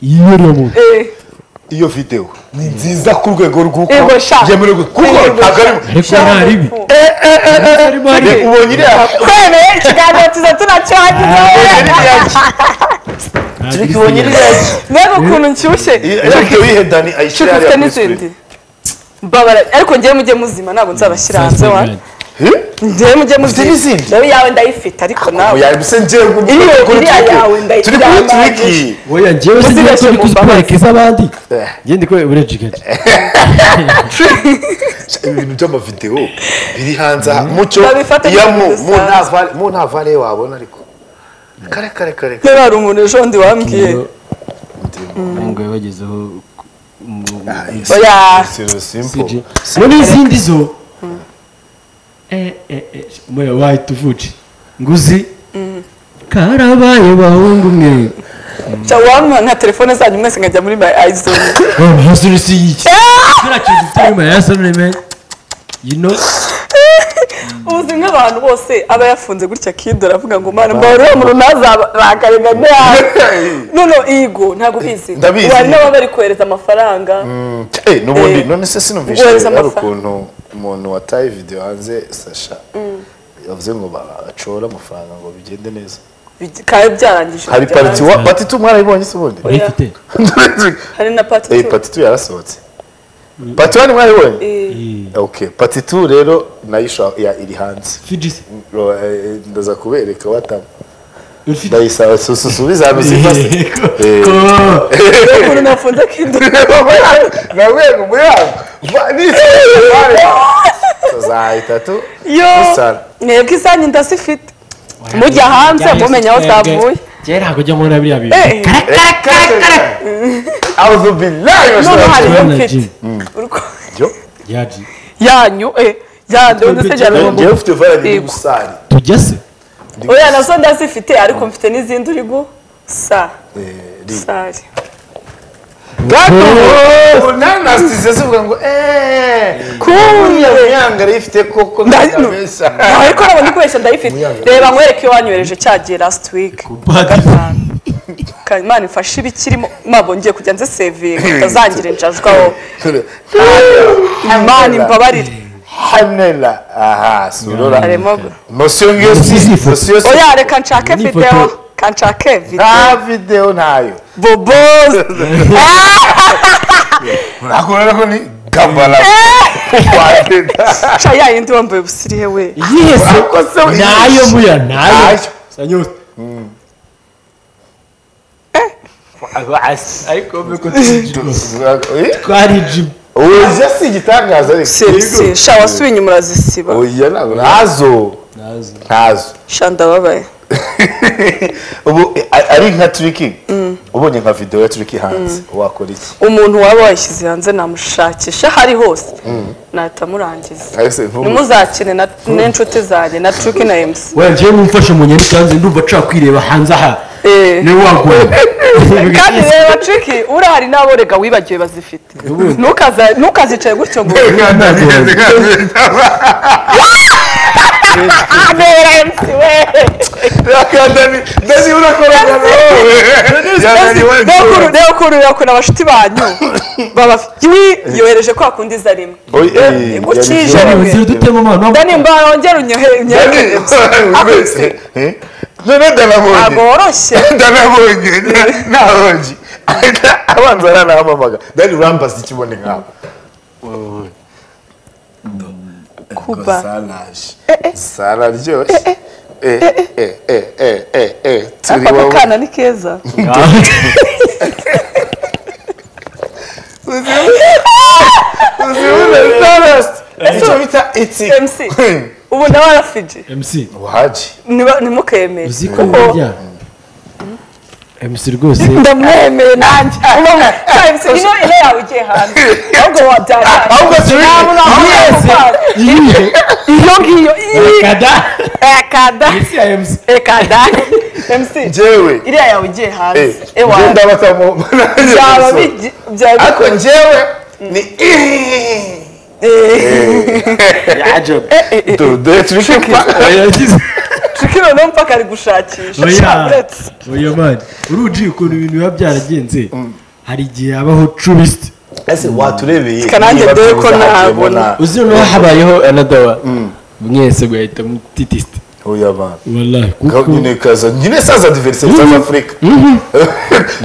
iyi rero muntu eh. iyo video ni nziza ku rwego rw'uko Ego sha. yemerewe kuko Ego ntabwo ari ariko nta ribi. Harimo hari Reba, ubonye iriya twemeye ikiganiro tuza tunakirangiza turi kubonye iriya mbega ukuntu nshyushye. Iriya video yihe dani ayishyira nshuti hariya ufite kuri n'izindi. screen. Mbabara ariko njyewe mujye muzima ntabwo nzabashyira hanze wa Eh? Njyewe mujye n'izindi? nawe yawe ndayifite ariko nawe. oya mbese njyewe ngo Iriya- yawe ndayi- turi kuri twiki oya njyewe ndi mu mbabazi. kuzikwereka iz'abandi Eh. njye ndi kubera uburenje gake ibintu by'amavideo biri hanze. Aha mucyo Babifate iya mu nta vale wabona ariko. Kare kare kare kare. hari umuntu ejo bundi wambwiye. Umugabo yabagezeho oya. Siro simple. Mo n'izindi zo eh eh eh. Uvuce nguzi. Karabaye bahungu mwe cha wampa nka telefone zanyu mwese nkajya muri my eyes zone hasuri si iki kira kintu ufite my eyes sonore man you know? [LAUGHS] Ubuzi nk'abantu bose aba yafunze gutya kido aravuga ngo mana mbahora uriya muntu ntazabakarega neza [LAUGHS] none igo ntabwo ubizi Ndabizi. wari n'ababa bari kohereza amafaranga eh nubundi Eh, none se sinumvishe hari ukuntu umuntu wataye video hanze Sasha yavuze ngo bacora amafaranga ngo bigende neza. Kandi byarangije hari pariti pariti tu mwarayibonye se ubundi? [LAUGHS] Hari na pati eh tu pariti tu yarasohotse pariti wani mwarayibonye Eh, okay pariti tu rero na yo iri hanze. Fijisi Ro- eh, ndaza kubereka watama urifite ndayisaba sususubiza hano zifase Eh. reba ukuntu nafunze kido nabwego muyango tuzahita tu? Yo Usara. mwebwe izanyu ndazifite mujya hanze mumenya aho zavuye kera ntabwo ujya muri biriya bintu Eh, auzu billahi wa none hari salatu iyo Urabona mfite Jim? Uriko- yo yaji yanyu eh yandi undi se cyane ngo ngewe ufite vara ndi Yego. gusari tujya se oya na zo ndazifite ariko mfite n'izindi uri gusa sari gato! Nanasize zivuga ngo eee kuriya muyanga arayifite koko ndabeshya ariko nabwo ndi kubeshya ndayifite. Reba nkwereke iyo wanyohereje cyagiye last week. Gatanu. Ka- imana ifashe ibikirimo. Mabo ngiye kujya nze sevinga [LAUGHS] utazangira injajwaho imana imbabarire. Hanela aha surora harimo mosiyo ngiyo si Izifu. mosiyo si oya reka nshake Ni video ifoto. kanshake video nta video. ntayo bobozi nakubona ko ni gambara wagenda sha ya yindi wambaye busirihe we iyihe se Ariko se we- na yo muya na yo. Nayo. sanyote ariko mbeko twari jimu oya si igitangaza ariko si si sha wasubiye inyuma urazisiba. Oya ntabwo ntazo. Nazo ntazo. Sha ndababaye. [LAUGHS] Ubu ari nka turiki ubonye nka video ya turiki hanze wakora iki? Umuntu waba wayishyize hanze namushakisha aho ari hose. Nahita murangiza ntimuzakine na- n'inshuti zanjye na truki na emusi wenda njyewe mumfashe mu nyandiko hanze ndumva nshaka kwireba hanze aha. Eh. ni we wagoye [LAUGHS] kandi reba triki urahari n'abo rega wibagiwe bazifite. Ntukazicaye gutyo ngo [LAUGHS] [LAUGHS] emusi we reba ukuntu reba ukuntu abashuti banyu baba yiwi yohereje kwa kundi iza rimwe gucije rimwe ziri dutema amano dani mba wongera unyohe emusi akubise none ndanabonye ntabwo woroshye ndanabonye nabonye abanza aranahamamaga dani urambaza ikibone nkabo kuba salaje sararyoshye eh eh. Eh eh. Eh eh turi aka wowe kana ni keza uzibone sarasi icyo bita itsi MC ubu nawe arafiji mc waji Niba- ntimukemere uzi ko kuko burya MC rwose ndamwemeye nanjye ino ino yawe igiye hanze ahubwo wabyara ahubwo turi iyihe iyo ngiyo ekada. MC ekada. MC njyewe iriya yawe igiye hanze eh, ewa. ngenda batamo byaba byaba ariko njyewe ni yaje turi kumva yagize Shiki noneho mpaka ari gushakisha. Oya mani uruji ukuntu ibintu biba byaragenze. Hari igihe habaho trubist ese waturebeye Kanange dore ko ntabona. uzi noneho habayeho anadawa mwese mugahita mutitisite oya kuko nyine kaza nyine saza adversaire South Africa.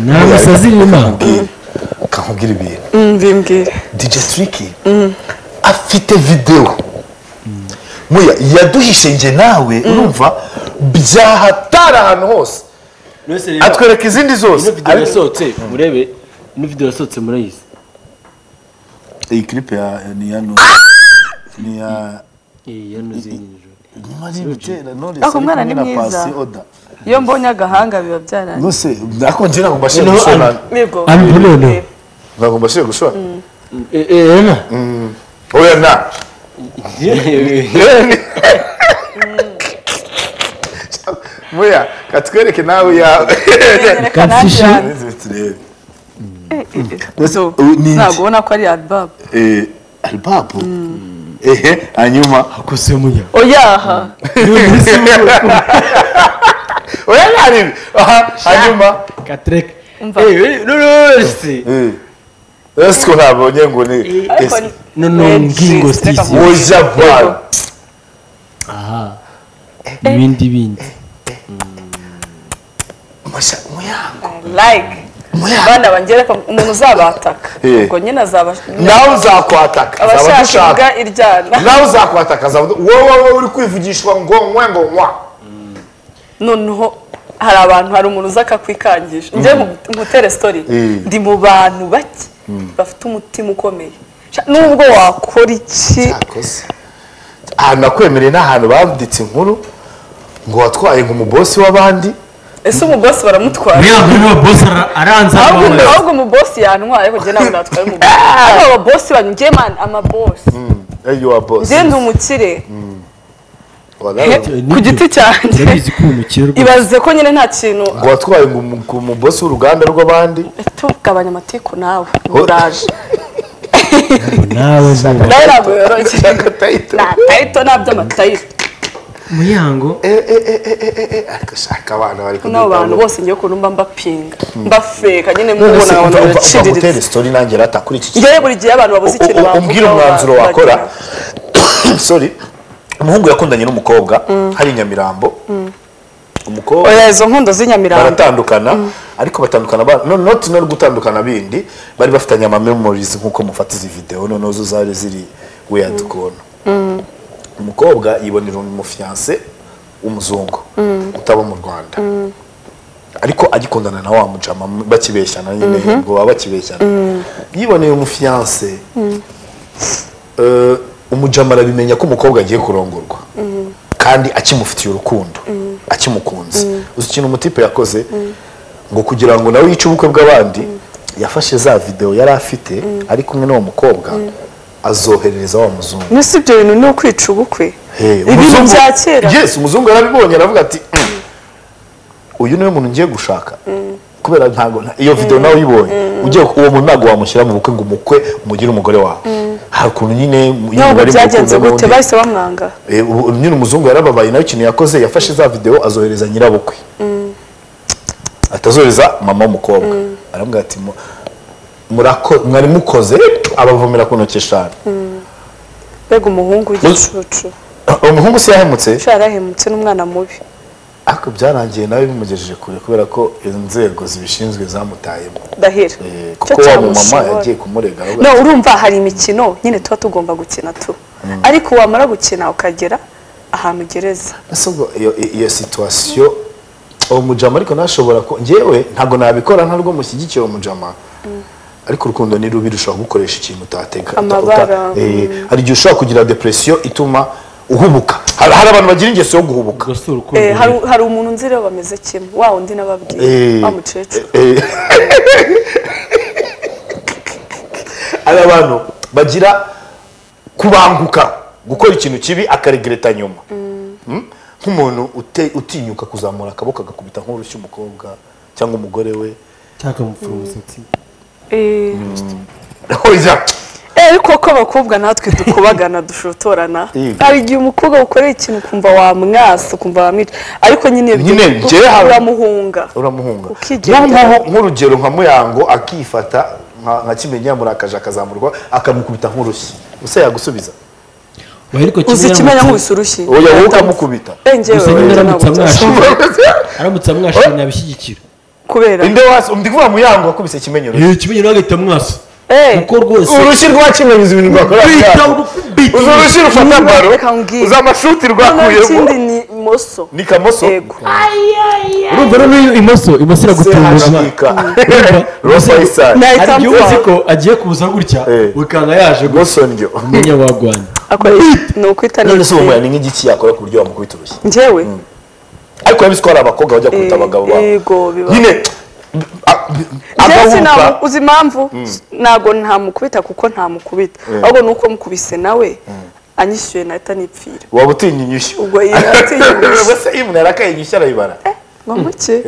Nta musazi irimo kankubwira ibintu. Mm, bimbwire DJ Tricky afite video. muya yaduhishe nge nawe urumva? Byahatara ahantu hose. Atwereka izindi zose. ino video yasohotse murebe ino video yasohotse murayizi iyi. Clip ya ni ya no ni ya yano zinjiro nyuma y'ibitera Knowless Ako ari kumwe ni na Oda. Iyo mbonye agahanga biba byarangiye nose nako njye ntabwo mbashije gushora. Ntabwo mbashije gushora. Ena oya na muya katwereke nawe yawe Reka nanjye Kamfishe. yanjye. Nze turebe So, ubu ni iki? ntabwo ubona ko ari album Eh, albabu ehe hanyuma akose munya oyaha oya nari aha hanyuma katrek Umva. nonose eh ese ko ntabonye ngo ni ese nono ngingo mu- oya bana aha. Ibindi bindi masha muyango like. Bana bangereka umuntu uzabataka Eh. ubwo nyine azaba nawe uzakwataka abashaka iryana. Nawe uzakwataka wowe wowe uri kwivugishwa ngo nkwe ngo nkwa noneho hari abantu hari umuntu uza akakwikangisha njye mutere story. Eh. ndi mu bantu bake. Bafite umutima ukomeye. Nubwo wakora iki? Ahantu nakwemereye ni ahantu banditse inkuru ngo watwaye ngo umubosi w'abandi. Ese umubosi baramutwara ahubwo umubosi yantwaye ariko njye ntabwo natwaye umubosi. [LAUGHS] Ariko ababosi banyu njye mani amabosi njye ndi umukire. Wallahi. Ku giti cyanjye. Ibaze ko nyine nta kintu ngo watwaye ngo umu- ngo umubosi w'uruganda rw'abandi. Tugabanya amatiku nawe. Uraje nawe ntabwo tayito. nta tayito nta by'amatayito muyango. Eh, eh, eh, eh, ariko shaka abana bari n'abo bantu bose ngiye ukuntu mba mbapinga mbafeka nyine mubona abantu baraciriritse njyewe buri gihe abantu babuze ikintu U- u- umbwire bavugaho, umwanzuro wakora. [COUGHS] Sorry. Umuhungu yakundanye n'umukobwa hari i nyamirambo umukobwa oya izo nkundo z'inyamirambo baratandukana ariko batandukana ba- no not no gutandukana bindi bari bafitanye ama memories nk'uko mufata izi video noneho zo zari ziri weird ukuntu umukobwa yibonera umufiance w'umuzungu utaba mu Rwanda. Ariko agikundana na wa mujama bakibeshyana nyine ngo baba bakibeshyana yiboneye umufiance eh, umujama arabimenya ko umukobwa agiye kurongorwa. Kandi akimufitiye urukundo. Akimukunze. Uzi ikintu umutipe yakoze? Ngo kugira ngo nawe yice ubukwe bw'abandi yafashe za video yari afite ari kumwe n'uwo mukobwa azoherereza wa muzungu. Mbese ibyo bintu ni ukwica ubukwe. Ibintu bya kera. Yes umuzungu yarabibonye aravuga ati "Mm, [CLEARS THROAT] uyu ni we muntu ngiye gushaka. Kubera ntago nta- iyo video nawe uyibonye uwo muntu ntabwo wamushyira mu bukwe ngo umukwe umugire umugore wawe. Hari ukuntu nyine ntabwo byagenze gute bahise bamwanga. Eh, nyine umuzungu yarababaye nawe ikintu yakoze yafashe za video azohereza nyirabukwe. Atazohereza mama w'umukobwa. Aramubwira ati "Mu- murako- mwari mukoze abavumira ku ntoki eshanu. Mbega umuhungu w'igicucu. Umuhungu se yahemutse? Yarahemutse n'umwana mubi. Ariko byarangiye nawe bimugejeje kure kubera ko inzego zibishinzwe zamutayemo. Ndahira Eh, kuko wa mumama yagiye kumurega no urumva hari imikino nyine tuba tugomba gukina tu. Ariko wamara gukina ukagera ahantu ugereza. Iyo iyo situwasiyo uwo mujama ariko ntashobora ko ngewe ntabwo nabikora ntabwo mushyigikiye uwo mujama. Ariko urukundo ni rubi rushobora gukoresha ikintu utateka uta- Amabara, uta- eh, hari igihe ushobora kugira depresiyo ituma uhubuka. Hari abantu bagira ingeso yo guhubuka. Eh, hari umuntu nzi rero bameze kimwe. Wa undi nababwiye. Eh, wa mukecuru. eh, [LAUGHS] hari abantu bagira kubanguka gukora ikintu kibi akaregereta nyuma. Mm? nk'umuntu ute- utinyuka kuzamura akaboko agakubita nk'urushyi umukobwa cyangwa umugore we. Cyangwa umusatsi. Eh, [LAUGHS] ariko ko abakobwa natwe dukubagana dushotorana. Hari igihe umukobwa ukoreye ikintu ukumva wamwasa ukumva wamwica. Ariko nyine uramuhunga. Uramuhunga. Nk'urugero nka muyango akifata nka kimenya yamurakaje akazamurwa akamukubita nk'urushyi. Use yagusubiza. Uzi ikimenya nkubise urushyi oya wowe ukamukubita. Eh, gusa nyine aramutse amwashije nabishyigikira [LAUGHS] kubera. Ndi kuvuga muyango wakubise kimenyero yewe kimenyi nawe agahita amwasa. Kuko rwose urushyi rwa kimenyero uzi ibintu rwakora uzi urushyi rufata baro uzi amashuti rwakuyemo ikindi ni moso ni kamoso urumva rero imoso imoso Nahita hari igihe uzi ko agiye kuza gutya ukanga yaje gusa goso ndyo umenya wagwanya ni ukwita none se uwo ni nk'igiki yakora ku buryo wamukubita urushyi njyewe ariko yabizi ko hari abakobwa bajya kuruta abagabo babo yego biba nyine njyewe agahubuka sinamu- uzi impamvu? Ntabwo ntamukubita kuko ntamukubita. Ahubwo ni uko mukubise nawe anyishyuye nahita nipfira. Waba utinya inyushyu ubwo iyi [LAUGHS] atinya inyushyu. ubwo se iyo umuntu yarakaye inyushyu arayibara ngo muke.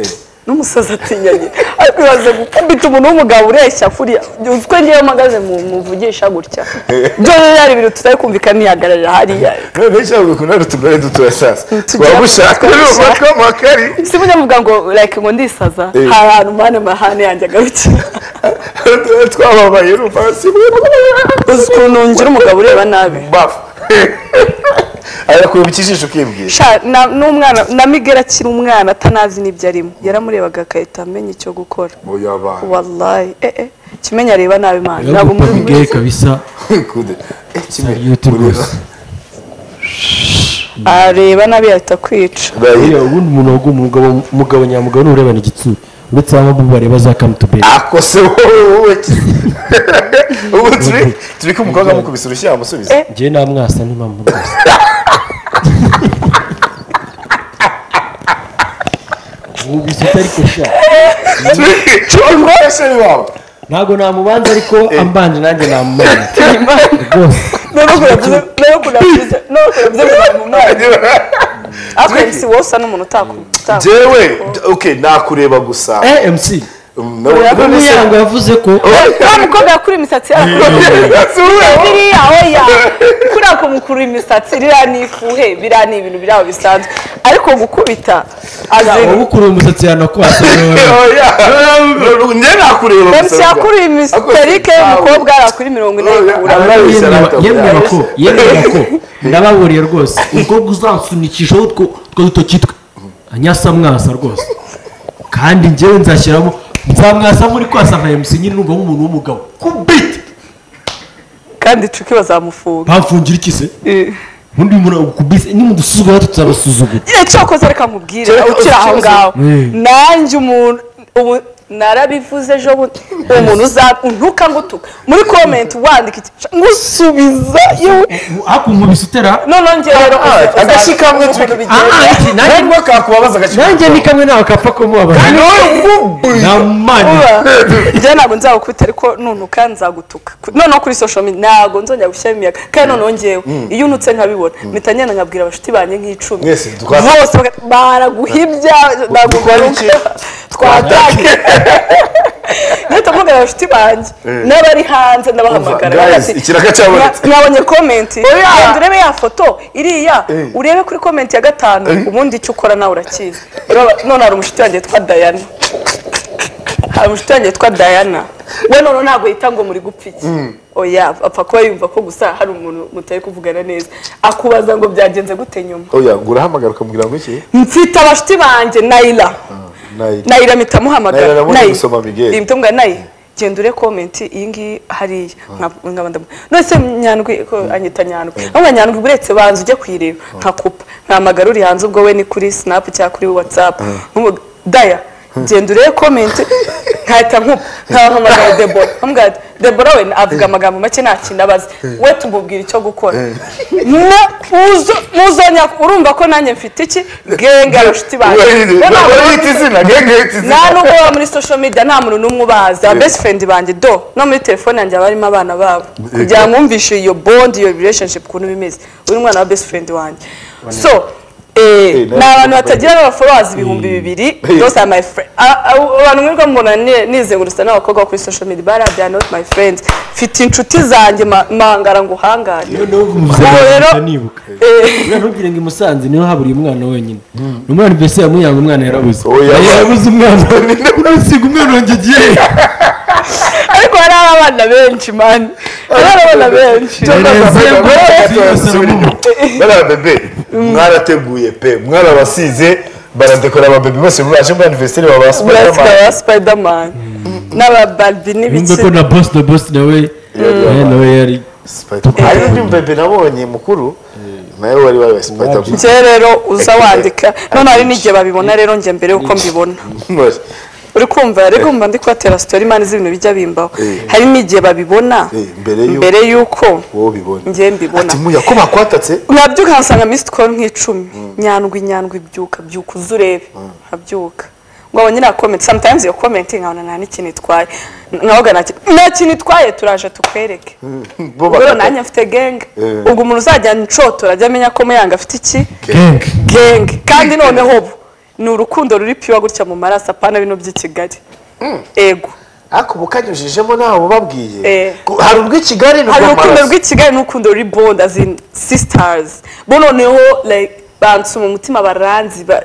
N'umusazi atinyanye. Ariko ibaze gukubita umuntu w'umugabo ureshya kuriya uzi ko ngewe mpagaze mu muvugisha gutya. Byo rero hari ibintu tutari kumvikana nihagararira hariya none nshaka gukunda utunore dutoya sasa Tujya- waba ushaka? twabishaka. n'umatwa makari si mujya muvuga ngo like ngo ndisaza. Eh. hari ahantu mpande mahane yanjye agarukira [LAUGHS] twababaye urumva uzi ukuntu ngira umugabo ureba nabi. Bafu [LAUGHS] arakureba ikijisho ukibwira. Sha, na- n'umwana na migera akiri umwana atanazi n'ibyo arimo. Yaramurebaga agahita amenya icyo gukora. Wallahi eh eh. Kimenya areba nabi imana. Ntabwo muri migeye kabisa. Kude. Eh areba nabi yahita kwica. Ubundi umuntu waguha umugabo umugabo nyamugabo ni urebana igitsina uretse abo bareba za kamutuberi akose wowe wowe [LAUGHS] ubu turi turi ko umukobwa amukubise urushyi yamusubiza Eh. njyewe namwasa n'impamvu rwose. [LAUGHS] kusha umukoresha wawe ntabwo namubanza ariko ambanje nanjye namumanza rwose. Ariko si wowe usa n'umuntu utakubita jewe okay nakureba gusa. Eh mc nawe- Oya, none se- muyango yavuze ko wa mukobwa yakura imisatsi biriya oya. Kuriya kumukura imisatsi. Ririya ni ifuhe biriya ni ibintu biri aho bisanzwe. Ariko gukubita. Wowe azira ukura umusatsi yanakwasa Oya. [LAUGHS] njye nakureba gusa. yakuriye imisterike y'umukobwa yarakuri mirongo ine Oya. ikura Arabeshya rata, yemera ko arabeshya. yemera ko ndababuriye rwose. Umukobwa uzansunikishaho utwo dutoki twe anyasa mwasa rwose. Kandi njyewe nzashyiramo nzamwasa muri kwasa nka MC nyine numva nk'umuntu w'umugabo. Kubite kandi icuki bazamufunga. Bamfungira iki se? Eh. undi muntu ukubise nimudusuzugura natwe tuzabasuzugura nyine cyakoze reka nkubwire Kereka ukiri aho ngaho. Nanjye umuntu ubu narabivuze ejo bundi. Uwo muntu uza untuka ngutuka. Muri komenti wandika iki ngusubiza yewe. Hakunkubise utera noneho njye rero Ah, agashyi kamwe bigenda. Ah, iki, nanjye- ntabwo kakubabaza agaciro nanjye ni kamwe nawe kapfa kumubabara. Nta mani. Uba, njye ntabwo nzagukubita ariko nunuka nzagutuka. Noneho kuri social media. Ntabwo nzongera gushyiramo imiyaga. Kandi noneho njyewe iyo unutse nkabibona. Mpita ngenda nkabwira abashuti banjye nk'icumi. Mwese dukora- bose baraguhibya ntabwo Dukora [LAUGHS] mpita mbwira abashuti banjye n'abari hanze ndabahamagara ikiraka cyabonetse. "Mwa- mwabonye komenti genda urebe ya foto. Iriya Eh. urebe kuri komenti ya gatanu. Ubundi icyo ukora nawe urakizi. None hari umushuti wanjye witwa dayana hari umushuti wanjye witwa dayana we noneho ntabwo yita ngo muri gupfa iki. Oya apfa kuba yumva ko gusa hari umuntu mutari kuvugana neza. Akubaza ngo byagenze gute nyuma? Oya ngo urahamagara ukamubwira ngo iki? Mfite abashuti banjye nayira Nayi. Nayira mpita muhamagara Nayira nabonye Nayi. gusoma Miguel. mpita mubwira nayi genda ure komenti iyi ngiyi hariya Nka- nkaba ndamu none nyandwi ko anyita nyandwi ahubwo nyandwi buretse banza ujye kuyireba nkakupa nkahamagara uri hanze ubwo we ni kuri sinapu cyangwa kuri watsapu daya. Genda urebe komenti nkahita nkupa nkahamagara debora nkamubwira ati debora we avuga amagambo make nta kintu abazi we tumubwira icyo gukora. Muzo- muzonya urumva ko nanjye mfite iki? Genge abashuti banjye. Nta nubwo baba muri social media nta muntu n'umwe ubazi aba best friend banjye do. No muri telefone yanjye haba harimo abana babo. Kugira ngo mwumvishe iyo bond iyo relationship ukuntu bimeze. Uri umwana wa best friend wanjye. So eh, ni abantu batagira n'abafollowers ibihumbi bibiri those are my friends abantu mwirirwa mubona ni- nizengurutsa n'abakobwa kuri social media bariya they are not my friends. Mfite inshuti zanjye ma- mangara ngo uhangane. Ubu rero eh, ntubwire ngo i musanze ni ho haburiye umwana wenyine. Ni umwana mbese yamuyanga umwana yarabuze. Oya. yarabuze umwana urasiga [LAUGHS] umwana wanjye agiye. [LAUGHS] Ariko hari abana benshi mani abana benshi bariya bebe mwarateguye pe mwarabasize baradekora ababebe bose baje muri aniveriseri baba ba spiderman n'ababalbi n'ibiki ko na boss na boss nawe eh, nawe yari Spiderman. hari undi bebe nabonye mukuru nawe wari wabaye Spiderman. njye rero uza wandika none hari n'igihe babibona rero njye mbere yuko mbibona uri kumva ariko mba ndi kubatera sitori imana izi ibintu bijya bimbaho. Eh. hari n'igihe babibona. Eh, mbere y'uko- njye mbibona. Ko bakwatatse? Nabyuka nkasanga missed call nk'icumi. Nyandwi nyandwi byuka byuka uze urebe nkabyuka ngo abonye na comment sometimes iyo comment nkabona nta n'ikintu itwaye. Nkavuga nta kintu nta kintu itwaye turaje tukwereke. [LAUGHS] Ubwo rero nanjye mfite genge Eh. ubwo umuntu uzajya nshotora ajya amenya ko muyanga afite iki? Genge kandi [LAUGHS] noneho ubu ni urukundo ruri piwa gutya mu maraso apana bino by'i kigali. Ego. Ariko ubu kanyujijemo nawe ubabwiye Eh. Hari urw'i kigali hari urukundo rw'i kigali n'urukundo ruri bond as in sisters. Bo noneho like bansuma umutima baranzi ba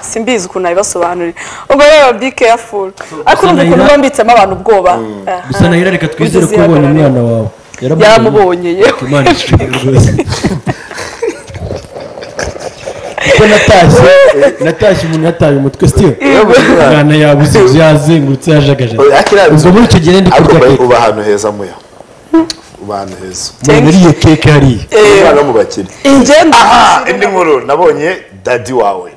simbizi ukuntu nabibasobanurira ubwo rero be careful. Ariko urumva ukuntu uba mbitsemo abantu ubwoba. Aha. gusa nahira reka twizere ko ubonye umwana wawe. Yaramubonye yewe [LAUGHS] kuko natashye [LAUGHS] natashye umuntu yataye umutwe still umwana yabuze ibyo yazengurutse yajagaje. Ubwo muri icyo gihe ndi kurya keke. uba ahantu heza muya. Uba ahantu heza. Umuntu uriye keke. Hariya Eh, umwana wo mu bakire ingendo aha indi nkuru. Nabonye dadi wawe.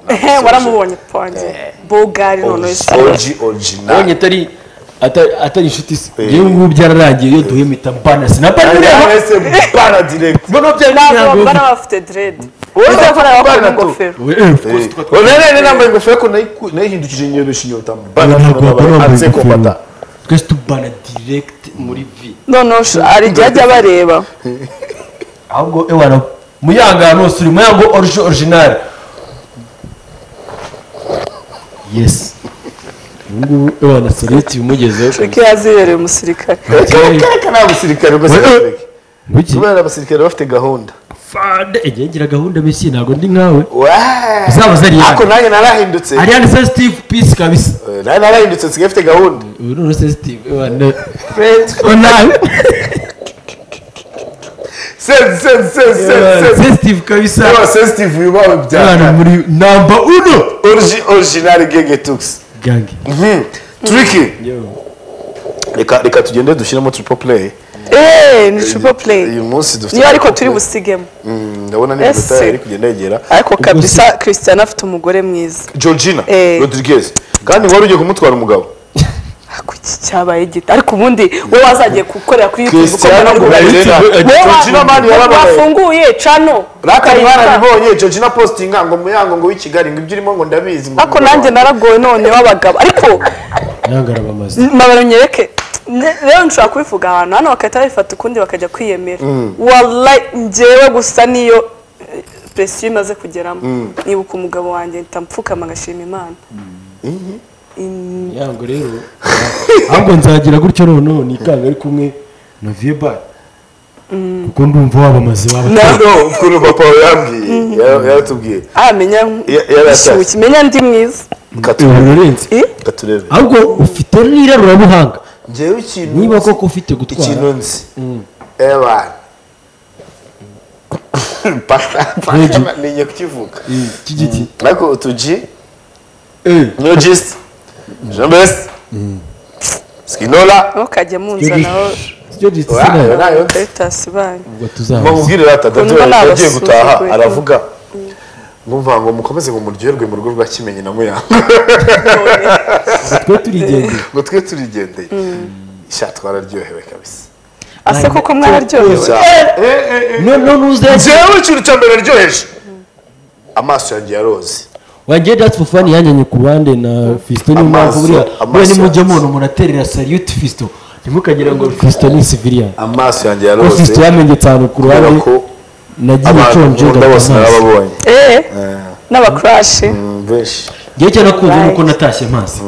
Waramubonye ponge bogari noneho oji original abonye atari atari inshuti se Eh. yewe ngubu byararangiye iyo duhuye mpita mbana. Sinabana Kandi ureba wese bana direct. Baba bafite dread. None nambaye ingofero ariko nayihindukije nyiyorosha inyota ingofero komata twese tubana direct muri vi noneho hari igihe ajya bareba ahubwo ewana muyangano hose uri muyango origi original yes ubungubu ewana sereti bimugezeho Tricky yazibereye umusirikare reka nta musirikare reka. Nguki? kubera abasirikare bafite gahunda fande igihe ngira gahunda mbese ntabwo ndi nkawe zari yanyu. ariko nanjye narahindutse ariane sensitive peace kabisa. Eh, nanjye narahindutse nsigaye mfite gahunda. Ubu ni sensitive [LAUGHS] sense sensitive kabisa. Sensitive uyu ewana byaka muri namba uno. Origi original gege tux. Gangi. Tricky. Reka reka tugende dushyiremo triple play. Eee ni triple play. uyu munsi dufite niyo ariko turi busigemo. Mm, ndabona Ese. n'iminota iri kugenda yegera. Ariko kabisa christian afite umugore mwiza. Georgina Eh. rodriguez. Kandi wari ugiye kumutwara umugabo. [LAUGHS] Ako iki cyabaye gito ariko ubundi wowe wazagiye gukorera kuri youtube Cristiano ukomera Ronaldo. Wowe wafunguye cano rakari barabibonye georgina postinga ngo muyango ngo w'i kigali ngo ibyo urimo ngo ndabizi ngo ariko nanjye naragowe none w'abagabo. Ariko yangara bamaze mabara nyereke. Rero nshobora kubivuga ahantu. Hano bagahita babifata ukundi bakajya kwiyemera. Wallahi njyewe gusa niyo eh, presiyo imaze kugeramo. Nibuka umugabo wanjye mpfukama ngashima imana. In- yango rero ahubwo nzagira gutyo noneho nikanga ari kumwe na vieba kuko ndumva wabamaze waba Na- no ukuntu papa wawe yambwiye. Yara- yaratubwiye. Amenya Ya- yaratashye. ishyushye menya ndi mwiza. Katurebe Eh? katurebe ahubwo ufite n'irarurabuhanga njyewe ikintu niba koko ufite gutwara. ikintu nzi. Ebana ninye kukivuga. Iki giki ariko utuji. Eh. Nogist jambes. Skinola. Ntukajye na yo. Karitasi banyu ubwo tuzabaza mubwire rata baba yagiye gutaha. aravuga. Ngumva ngo mukomeze ngo muryoherwe mu rugo rwa kimenyi na muyanga. Twe turigendeye. Ngo twe turigendeye. Sha twararyohewe kabisa. Ase koko mwararyohewe. none uze njyewe ikintu cya mbere naryoheje amaso yanjye yaroze. Wanjye just for fun yanjanye ku ruhande na Fisto niyo mpamvu buriya. buriya nimujya yanjye. mubona umuntu aterera salute Fisto. Ntimukagira ngo Fisto ni civilian. amaso yanjye yaroze. Yamengetse ahantu ku ruhande. Nagiye nshonje narababonye. Eh n'abakurashi Mm, benshi igihe cyo nakunze nuko natashye mazi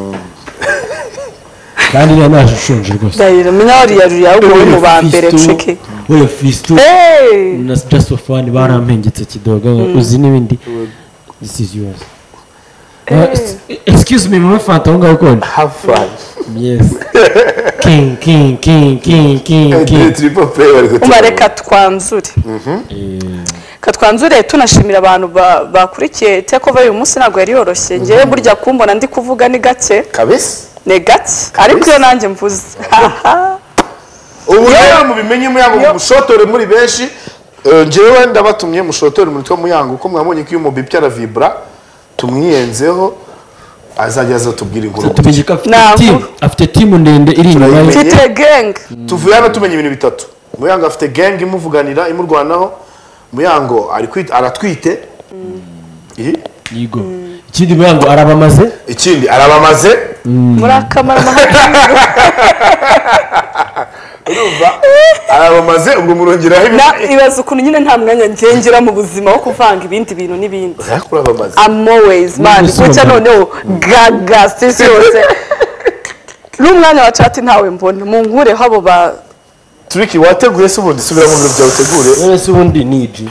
[LAUGHS] kandi niba naje ushonje rwose. Ndahira menya wariya ruriya ahubwo we mu ba mbere oya Fisto. Eh, na just for fun barampengetse kidogo. Uzi n'ibindi? This is yours. Excuse me mama fanta aho ngaho konje have fun yes. King king king king king king. triple play bari umva gutera reka twanzure reka twanzure tunashimira abantu ba- bakurikiye tekova uyu munsi ntabwo yari yoroshye. Ngewe burya kumbona ndi kuvuga ni gake. Kabisa? Ni gake. Ariko iyo nanjye mvuze. [LAUGHS] Ubu rero mubimenye muyango mushotore muri benshi. Eh, njyewe ndabatumye mushotore muri two muyango uko mwabonye ko iyo umubipya aravibra tumwiyenzeho azajya aza tubwira inkuru. Tumenye ko afite team ndende iri inyuma. Ye mfite gang. Tuvuye hano tumenya ibintu bitatu. Muyango afite gang imuvuganira imurwanaho. Muyango aratwite. Ihi. yigo ikindi muyango arabamaze ikindi arabamaze muri akamara amahanga [LAUGHS] urumva? Arabamaze ubwo murongeraho ibintu Na- ibaza ukuntu nyine nta mwanya ngengera mu buzima wo kuvanga ibindi bintu n'ibindi. Ariko urabamaze I'm always man. N'ubusuma gutya noneho gaga sisi yose n'umwanya wa chat ntawe mbona. Mu nkureho abo ba turiki wateguye se ubundi? Subira mu biro byawe utegure. Wese ubundi ni G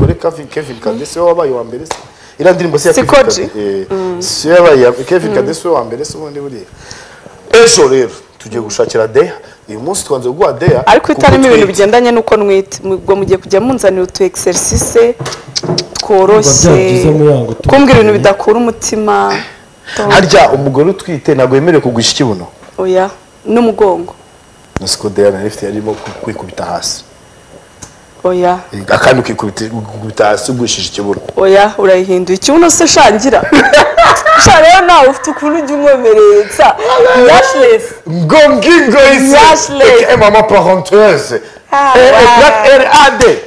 dore Kevin Kevin Kadesi we wabaye wa mbere? Se iriya ndirimbo se ya Si Kevin Koji? Kade- eh, si yabaye ya Kevin Kadesi we wa mbere se ubundi buriya. Ejo rero tugiye gushakira deya uyu munsi twanze kuguha deya ariko itarimo ibintu bigendanye n'uko nwite ubwo mugiye kujya munzanira utu exercice tworoshye. Kumbwira ibintu bidakura umutima. Harya umugore utwite ntabwo yemerewe kugwisha ikibuno oya n'umugongo. Nasiko deya na lifite yarimo ku- kwikubita hasi. Oya. Akandi ukikubita hasi ugwishije ikibuno. Oya urayihinduye. Ikibuno se shangira. [LAUGHS] sha rero nawe ufite ukuntu ujya umwemeretsa yashless. Ngongingo isi Yashley. Eh, mama parenthèse Ah, Eh, eh, wow. black R A D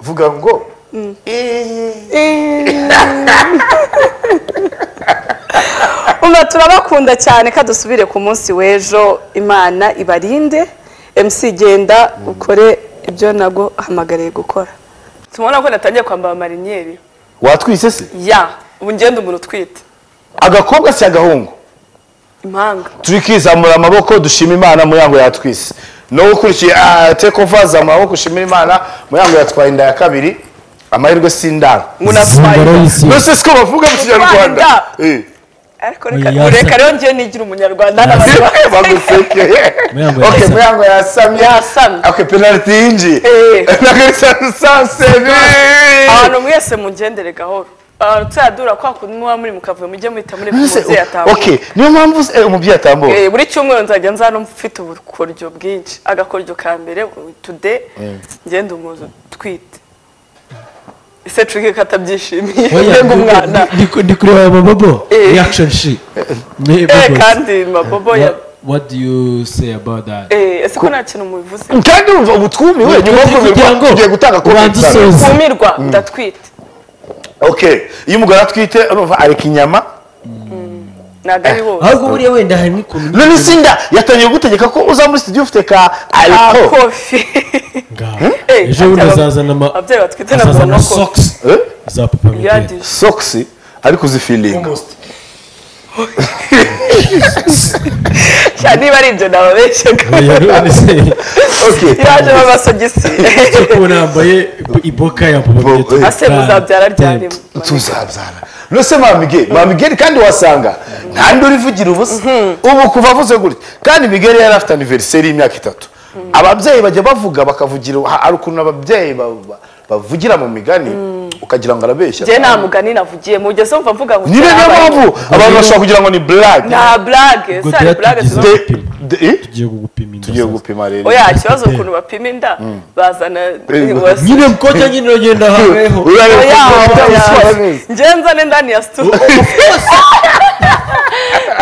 vuga ngo. [LAUGHS] Umva turabakunda cyane ko dusubire ku munsi w'ejo. Imana ibarinde. Mc genda ukore ibyo nabwo hamagariye gukora. Tubona ko natangiye kwambara amariniyeri watwise se? Ya. Ubu ngenda umuntu utwite agakobwa si agahungu impanga turi kwizamura amaboko dushima imana muyango yatwise no ukurikiye tekova zamura amaboko ushimira imana muyango yatwaye inda ya kabiri amahirwe si indaro umuntu atwaye Zingaro inda. y'isi. mbese siko bavuga mu kinyarwanda Rwanda. Eh. reka rero ngiye nigira umunyarwanda [LAUGHS] n'abandi bagusekeye Muyango ok yasamye. muyango yasamye Yasamye. ok penaliti yinjiye Eh. [LAUGHS] nagasansansebe abantu mwese mugendere gahoro tuyadura kwa kundi muba muri mukavuye mujye muhita muri umubyeyi atambuka niyo mpamvu eh, umubyeyi atambuka Eh, buri cyumweru nzajya nza hano mfite ubukoryo bwinshi agakoryo ka mbere today ngenda umuntu twite ese trike katabyishimiye Oya, ngo umwana ndi- kureba amabobo Eh. reaction eh bubbles. kandi mabobo ya What- do you say about that eh ese ko nta kintu mubivuze kandi wumva ubu twumiwe nyuma yo kugira ngo tugiye gutanga kumirwa ndatwite iyo umugore atwite urumva areka inyama. Ntabwo ari bose ahubwo buriya wenda hari n'ukuntu none sinda yatangiye gutegeka ko uza muri studio ufite ka alcohol kofi. Ngaho Eh, ejo bundi azazana ama ababyeyi batwite kofi socks. Eh? za papa yadije socks ariko uzifilinga [LAUGHS] [LAUGHS] cyane niba ari ibyo nababeshyaga Oya, none se ok irajemo amasogisi cyo kubona yambaye iboka ya eh. ase muzabyara ryarimo tuzabyara nose mamigeri mamigeri kandi wasanga nta ndi urivugira ubusa ubu kuva avuze gutya kandi migeri yari afite aniveriseri y'imyaka itatu ababyeyi bajya bavuga bakavugira ha- hari ukuntu ababyeyi ba- ba- bavugira mu migani ukagira ngo arabeshya. Njye nta mugani navugiye mugeze wumva mvuga ngo nyine niyo cyarabaye. mpamvu abantu bashobora kugira ngo ni blague nta De- de- eh? tugiye kugupima inda tugiye sasa. gupima rero. Oya ikibazo ukuntu bapima inda bazana wasi- nyine mkoja nyine uragenda neza. njye nzane ndani ya stu [LAUGHS]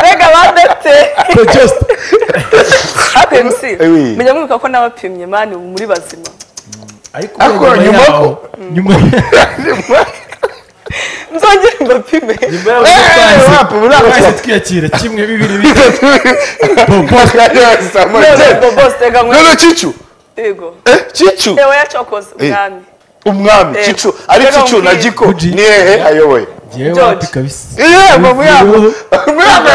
rega badete ariko [LAUGHS] MC oui. menya mwibuka ko n'abapimye mani muri bazima. Ariko nyuma nyuma yaho ko- nyuma nzongere mbapime Eh, buriya. twiyakira kimwe bibiri bitatu none bose tega mwe none cicu eh cicu umwami cicu ari cicu na giko ni hehe ayoboye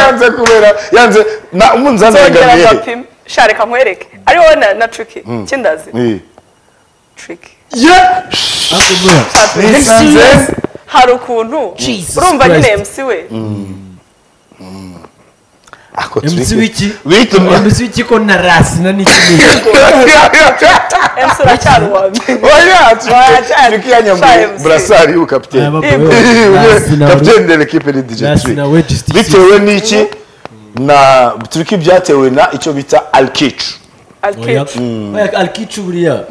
yanze kubera yanze umunzani sha reka nkwereke ari wowe na, na tricky? Kindazi Buriya Nisanze hari ukuntu. Urumva nyine. MC we? Ako MC wiki? MC wiki ko na rasi na niki [LAUGHS] [LAUGHS] MC uracyari uwa mbere burasari y'ukapiteni kapiteni de l'équipe ni DJ Trick bitewe n'iki na turiki byatewe na icyo bita alkicu alkicu buriya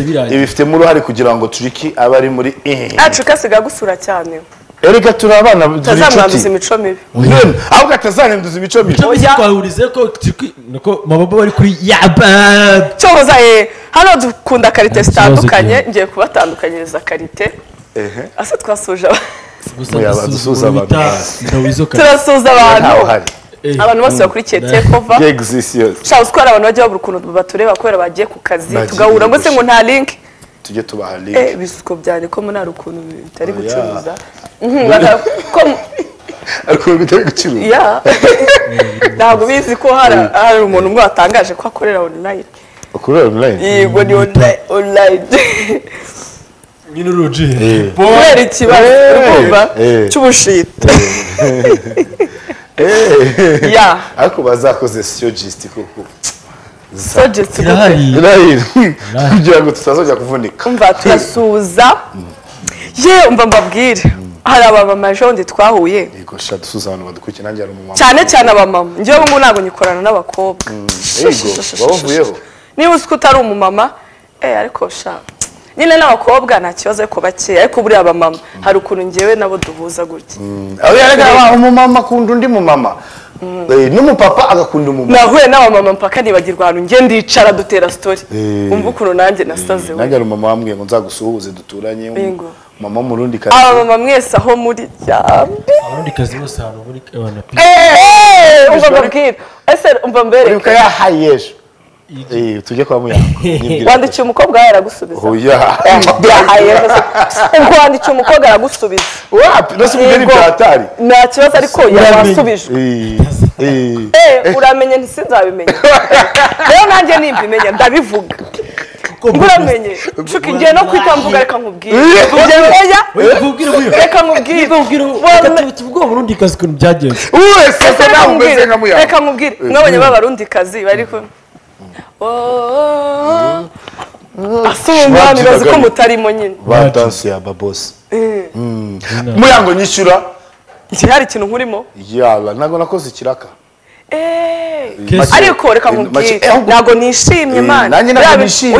birangira. ibifitemo uruhare kugira ngo turiki abe ari muri yacu kasiga gusura cyane. Erega turi abana inshuti. Imico mibi. Ahubwo atazahinduza imico mibi. Twahurize ko nuko mababa bari kuri yaba cyohoza ye hano dukunda karite zitandukanye. ngiye kubatandukanyiriza karite. Ehe. Ase twasuje abantu. turasuza abantu. Abantu bose bakurikiye tekova gegzisi yose shaka uzi ko hari abantu bajya babura ukuntu batureba kubera bagiye ku kazi tugahura ngo se ngo nta link. Tujye tubaha eh link bisuko byane ko muri hari [LAUGHS] ukuntu bitari gucuruza. Mhm, ariko bitari gucuruza. Ya ntabwo bizi ko hari hari umuntu umwe watangaje ko akorera online. Ukurura online? Yego ni online online. [LAUGHS] Nyine uruji kubera ikibazo eh. cy'ubushita. Eh. [LAUGHS] ariko bazakoze siyo gisiti koko. Sogetse irahari kugira ngo tutazajya kuvunika. Umva turasuza ye umva mbabwire. Hari abamama jondi twahuye. Yego sha dusuza abantu badukurikiye nanjye hari umumama. Cyane cyane abamama. Njyewe ubu ngubu ntabwo nyikorana n'abakobwa. Yego babavuyeho niba uzi ko utari umumama eh ariko sha. Nyine n'abakobwa nta kibazo ariko bakeya ariko buriya abamama hari ukuntu ngewe nabo duhuza gutya. Aho yarega umumama akunda undi mumama? Eh, n'umupapa agakunda umumama. Nahuye n'abamama mpaka nibagirwa ahantu njye ndicara dutera sitori Eh. umva ukuntu nanjye nasaze we nanjye hari umumama wambwiye ngo nzagusuhuze duturanye. Yego. mama w'umurundi kazi. Abamama mwese aho muri byambi. Abarundi kazi bose ahantu muri Eh, umva mbabwira ese umva uribuka mbereke yahaye ejo Eh, tujye kwa muyango. [LAUGHS] Wandikiye umukobwa wawe aragusubiza ubwo wandikiye umukobwa aragusubiza wapi nose ubwo ni Yego. byatari. Nta kibazo ariko yabasubijwe Eh, uramenye ntisinzabimenya. [LAUGHS] Rero nanjye nimbimenya ndabivuga. Uramenye. nshuka ngiye no kwita mvuga reka nkubwire. Reka nkubwire uwo murundi kazi ukuntu byagenze. Wese Ese se reka nkubwire nka muyango. Reka nkubwire mwabonye b'abarundikazi bari ku asa umwami bazi ko mutarimo nyine ba dansi ya babosi muyango nyishyura. Hari ikintu nkurimo yala ntabwo nakoze ikiraka. Eh, ariko reka nkubwire. Make- eh, ntabwo nishimye Eh, man nanjye ntabwo nishimye.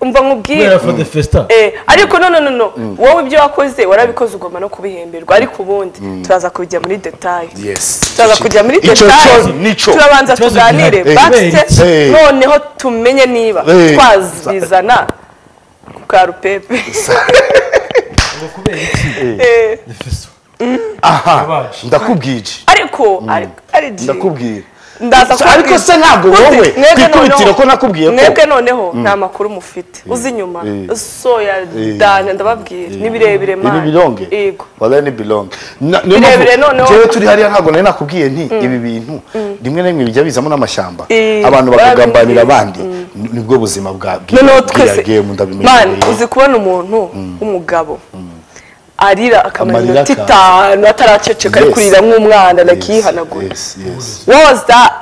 Umva nkubwire. Kubera for the festa. Eh, ariko no no no no. Wowe ibyo wakoze warabikoze ugomba no kubihemberwa. Ariko ubundi turaza kujya muri detaye yes. Turaza kujya muri detaye nico. Turabanza tuganire. backstage Eh. noneho tumenye niba. Twazizana ku karupepe ngo kubera iki? [LAUGHS] Eh, aha. Ndakubwije ariko ariko ari G. ndakubwira ndaza So, ariko se ntabwo wowe? kwikubitiro ko nakubwiye ko? mwebwe noneho nta makuru mufite. Uzi inyuma? Eh. soya dane ndababwira ni birebire ibi man bilonge? Yego. Wala ni niyo Birebire noneho- jewe turi hariya ntabwo nari nakubwiye nti ibi bintu rimwe na rimwe bijya bizamo n'amashyamba Eh, abantu bakagambanira abandi. Nibwo buzima bwa twese game man ndabimenyereye uzi kubona umuntu w'umugabo. Arira akamara iminota itanu ataraceceka ari kurira nk'umwana was that?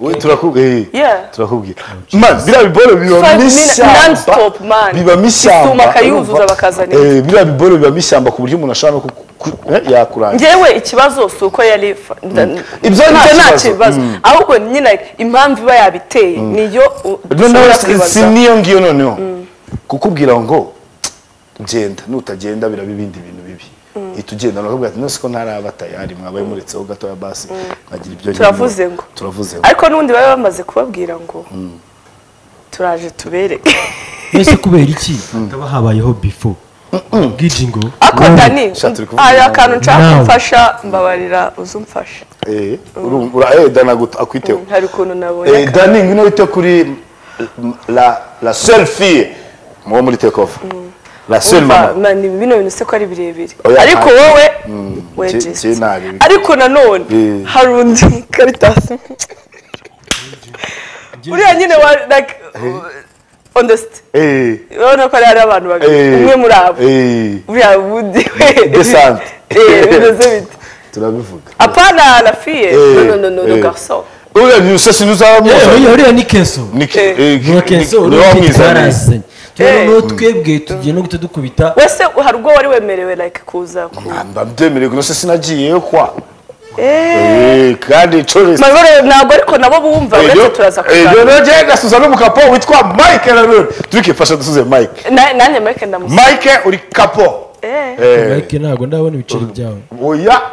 We turakubwira turakubwira man biriya biboro bibamo So, ishyamba non-stop, man. bibamo ishyamba Isuma akayuzuza Eh, biriya biboro bibamo ishyamba ku buryo umuntu ashobora no eh, yakurangira ngewe ikibazo si uko yari nda- Ibyo nta nta kibazo. ahubwo nyine impamvu iba yabiteye niyo u- noneho dushobora si- si kwibaza. niyo ngiyo noneho. Kukubwira ngo genda nutagenda biraba ibindi bintu bibi. Ihita ugenda nakubwira ati nose ko ntaraba tayari mwabaye muretseho gatoya basi nkagira ibyo Turavuze nyine." ngo. turavuze ngo. Ariko n'ubundi baba bamaze kubabwira ngo turaje tubereke [LAUGHS] mbese kubera iki? Hataba habayeho before. Bwiji ngo? Ako dani hari akantu nshaka kumfasha mbabarira uze umfashe. Eh eh dana gut- akwiteho hari ukuntu nabonye eh dani ngwino wite kuri la la seule fille muwo muri take off. Bino bintu se ko ari birebire. Oya, ariko wowe we Jye- just. jye ntabibi. ariko nanone Eh. hari undi [LAUGHS] karitasi uriya nyine wa like on the st- eh. urabona ko hari abantu babiri. Eh. Umwe muri abo. Eh. Uriya wundi. We Desante. [LAUGHS] Eh, bimeze bite? [LAUGHS] Turabivuga. Apana fille. Eh, no no no no eh. garçon. Uriya ni usasi nuzaba uriya uriya ni keso ni Eh. ni uriya wa Eh. noneho twebwe tugiye no guhita dukubita. Wese hari ubwo wari wemerewe like kuza mba mbyemereye gusa sinagiyeyo kwa? Eh! Eh, kandi ntabwo ariko nabo bumva uretse turaza kuganira rero n'umukapo witwa mike rero turi kifasha dusuze mike. Nanjye Mike ndamusa mike uri kapo eh. Eh, mike ntabwo ndabona ibiceri byawe.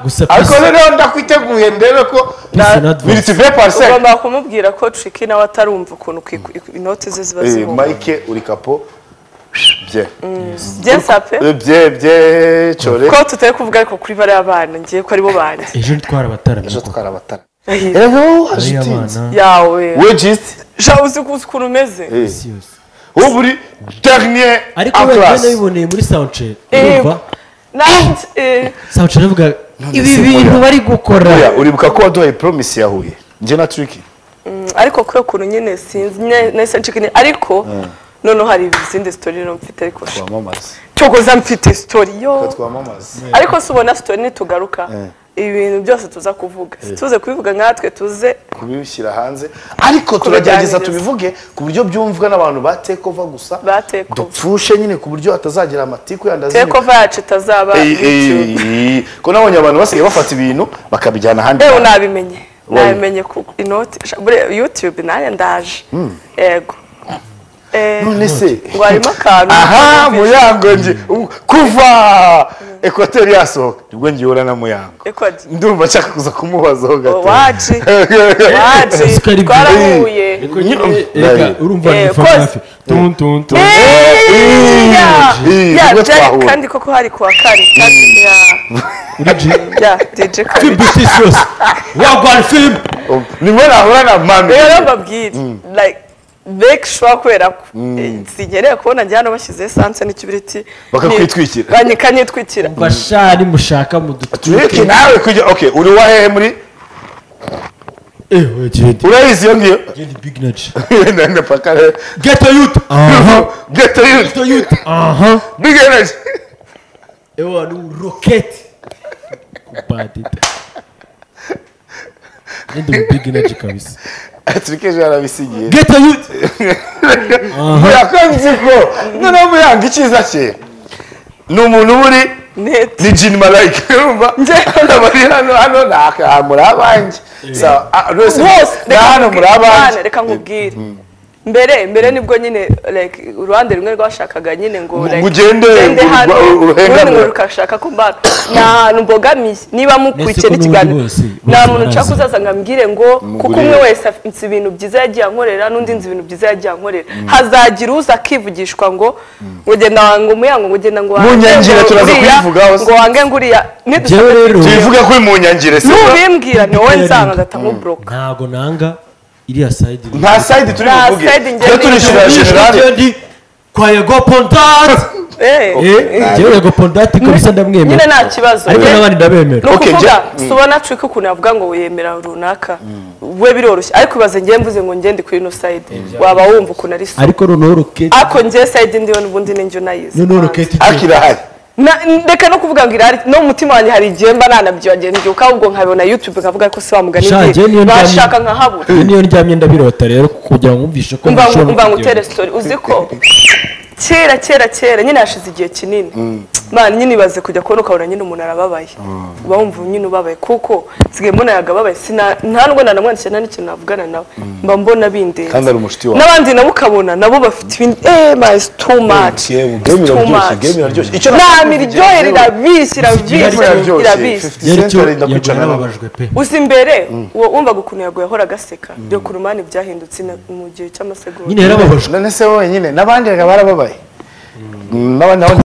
Gusa ariko noneho ndakwiteguye ndebe ko militive pariseri ugomba kumubwira ko Tricky nawe atarumva ukuntu inoti ze ziba zihumura mike uri kapo. Bye. Bye sape. Eh, bye bye chore ko tutari kuvuga ariko kuri bariya bana ngiye ko ari bo banjye [LAUGHS] ejo ntitwara abataramiye ejo twara abatara. Ejo bana. Yawe. We uzi uzi ukuntu umeze? Isi yose ubu uri dernier ariko en wenda nabiboneye muri soundcheck? Eh, urumva? eh, soundcheck avuga ibi bintu bari gukora. Uribuka ko waduhaye promise ya Huye. Njye na Tricky mm, ariko kuri ukuntu nyine sinzi nahise intege. ariko noneho hari izindi story rero mfite ariko sha twamamaze. Cyokoza mfite story yo. Twamamaze. Ariko si ubona story nitugaruka ibintu byose tuza kuvuga. Tuze kubivuga nkatwe tuze kubishyira hanze. Ariko turagerageza tubivuge ku buryo byumvwa n'abantu ba take over gusa. Ba take over. dupfushe nyine ku buryo hatazagira amatiku yandi take over yacu itazaba Eh, eh, eh, ko nabonye abantu basigaye bafata ibintu bakabijyana ahandi nabimenye. Nabimenye ku inoti. Youtube nanjye ndaje. Yego. Eh, none se ngo harimo akantu aha muyango kuva ekwateri yasohoka ni bwo ngihura na muyango ndumva nshaka kuza kumubazaho gato Ese ari twarahuye Ega, urumva Eh, ni koze. fagafi tun tun tun Eh, ya, Eh, ya, ni bwo byari- twahuye. kandi koko hari kuwa kane kandi ya uri G ya DJ film Khaled business yose wagwana film nimwe nahura na mami rero mbabwire make sure kubera ko eh, sinkeneye kubona njye hano bashyize esanse n'ikibiriti Bakakwitwikira. banyikanyitwikira bashari mushaka mu tureke dutuke nawe kujya okay uri wahehe muri? Eh we jedi. Urayizi iyo ngiyo? [LAUGHS] Geto yuzi get a youth. Aha. Big energy. [LAUGHS] Ewa ni rocket. Kubadita [LAUGHS] ndi big nudge kabisa. [LAUGHS] tureke ejo yarabisigiye get a youth. [LAUGHS] Yakanze ko. Noneho muyanga icyiza cye. Ni umuntu uri? Ni jini malayika [LAUGHS] urumva? Bari hano hano ni aha muri abanjye ni hano muri abanjye reka nkubwire. Mbere mbere ni bwo nyine like uruhande rumwe rwashakaga nyine ngo like, ugende uru- hano uru- uruhengamira. urundi ngo rukashaka ko mbana nta hantu mbogamiye niba mukurikiye n'ikiganiro. nta muntu nshaka barazi. uzaza ngo ambwire ngo kuko umwe wese afite ibintu byiza yagiye ankorera n'undi nzi ibintu byiza yagiye ankorera. Hazagira uza akivugishwa ngo ngo genda wange umuyango ngo genda ngo wange Munyangire ngo turaza kubivugaho. ngo wange ngo uriya. Njyewe rero- tubivuge ko uri mu nyangire si nubimbwira ni wowe nsanga ndatamuburoka ntago nanga. Iriya side nta sayidi turi buvuge tujye turishyura ndi- generale kwa yego pondat Eh. jewe yego pondat kabisa nyine ndamwemera nta kibazo ariko n'abandi ndabemera ni ukuvuga si ubona trick ukuntu yavuga ngo wemera runaka. We biroroshye ariko ibaze njye mvuze ngo ngende kuri ino side. Waba wumva ukuntu ari so ariko noneho rocket ariko njye side ndiyo n'ubundi ni njye unayizi. Noneho rocket ariko reka no kuvuga ngo irari no mu mutima wanjye hari igihe mba nanabyibagiwe mbyuka ahubwo nkabona youtube nkavuga ko se wa mugani Sha, njye niyo ndi- ndyamye- bashaka nkahabura Iyo niyo ndyamye ndabirota rero kugira ngo mwumvishe ko kugira- ngutere story uzi ko? Kera kera kera. Nyine hashize igihe kinini. Man nyine ibaze kujya kubona ukabona nyine umuntu arababaye. Uba wumva nyine ubabaye. Kuko nsigaye mbona yagababaye. Sina nta nubwo nanamwandikira nta n'ikintu navugana nawe mba mbona bindenze Kandi ari umushuti wawe. n'abandi nabo ukabona nabo bafite ibindi. Ma it's too much. Game It's too iraryoshye much. game iraryoshye icyo nta miryohere irabishye irabishye iraryoshye irabishye 50 Yari cent cyo arinda yago kwicara nawe yarababajwe pe uzi imbere wumvaga ukuntu yago yahoraga aseka ryo ku rumani byahindutse na- mu gihe cy'amasegonda. Nyine yarababajwe. None se wowe nyine? N'abandi reka barababaye n'abandi nabo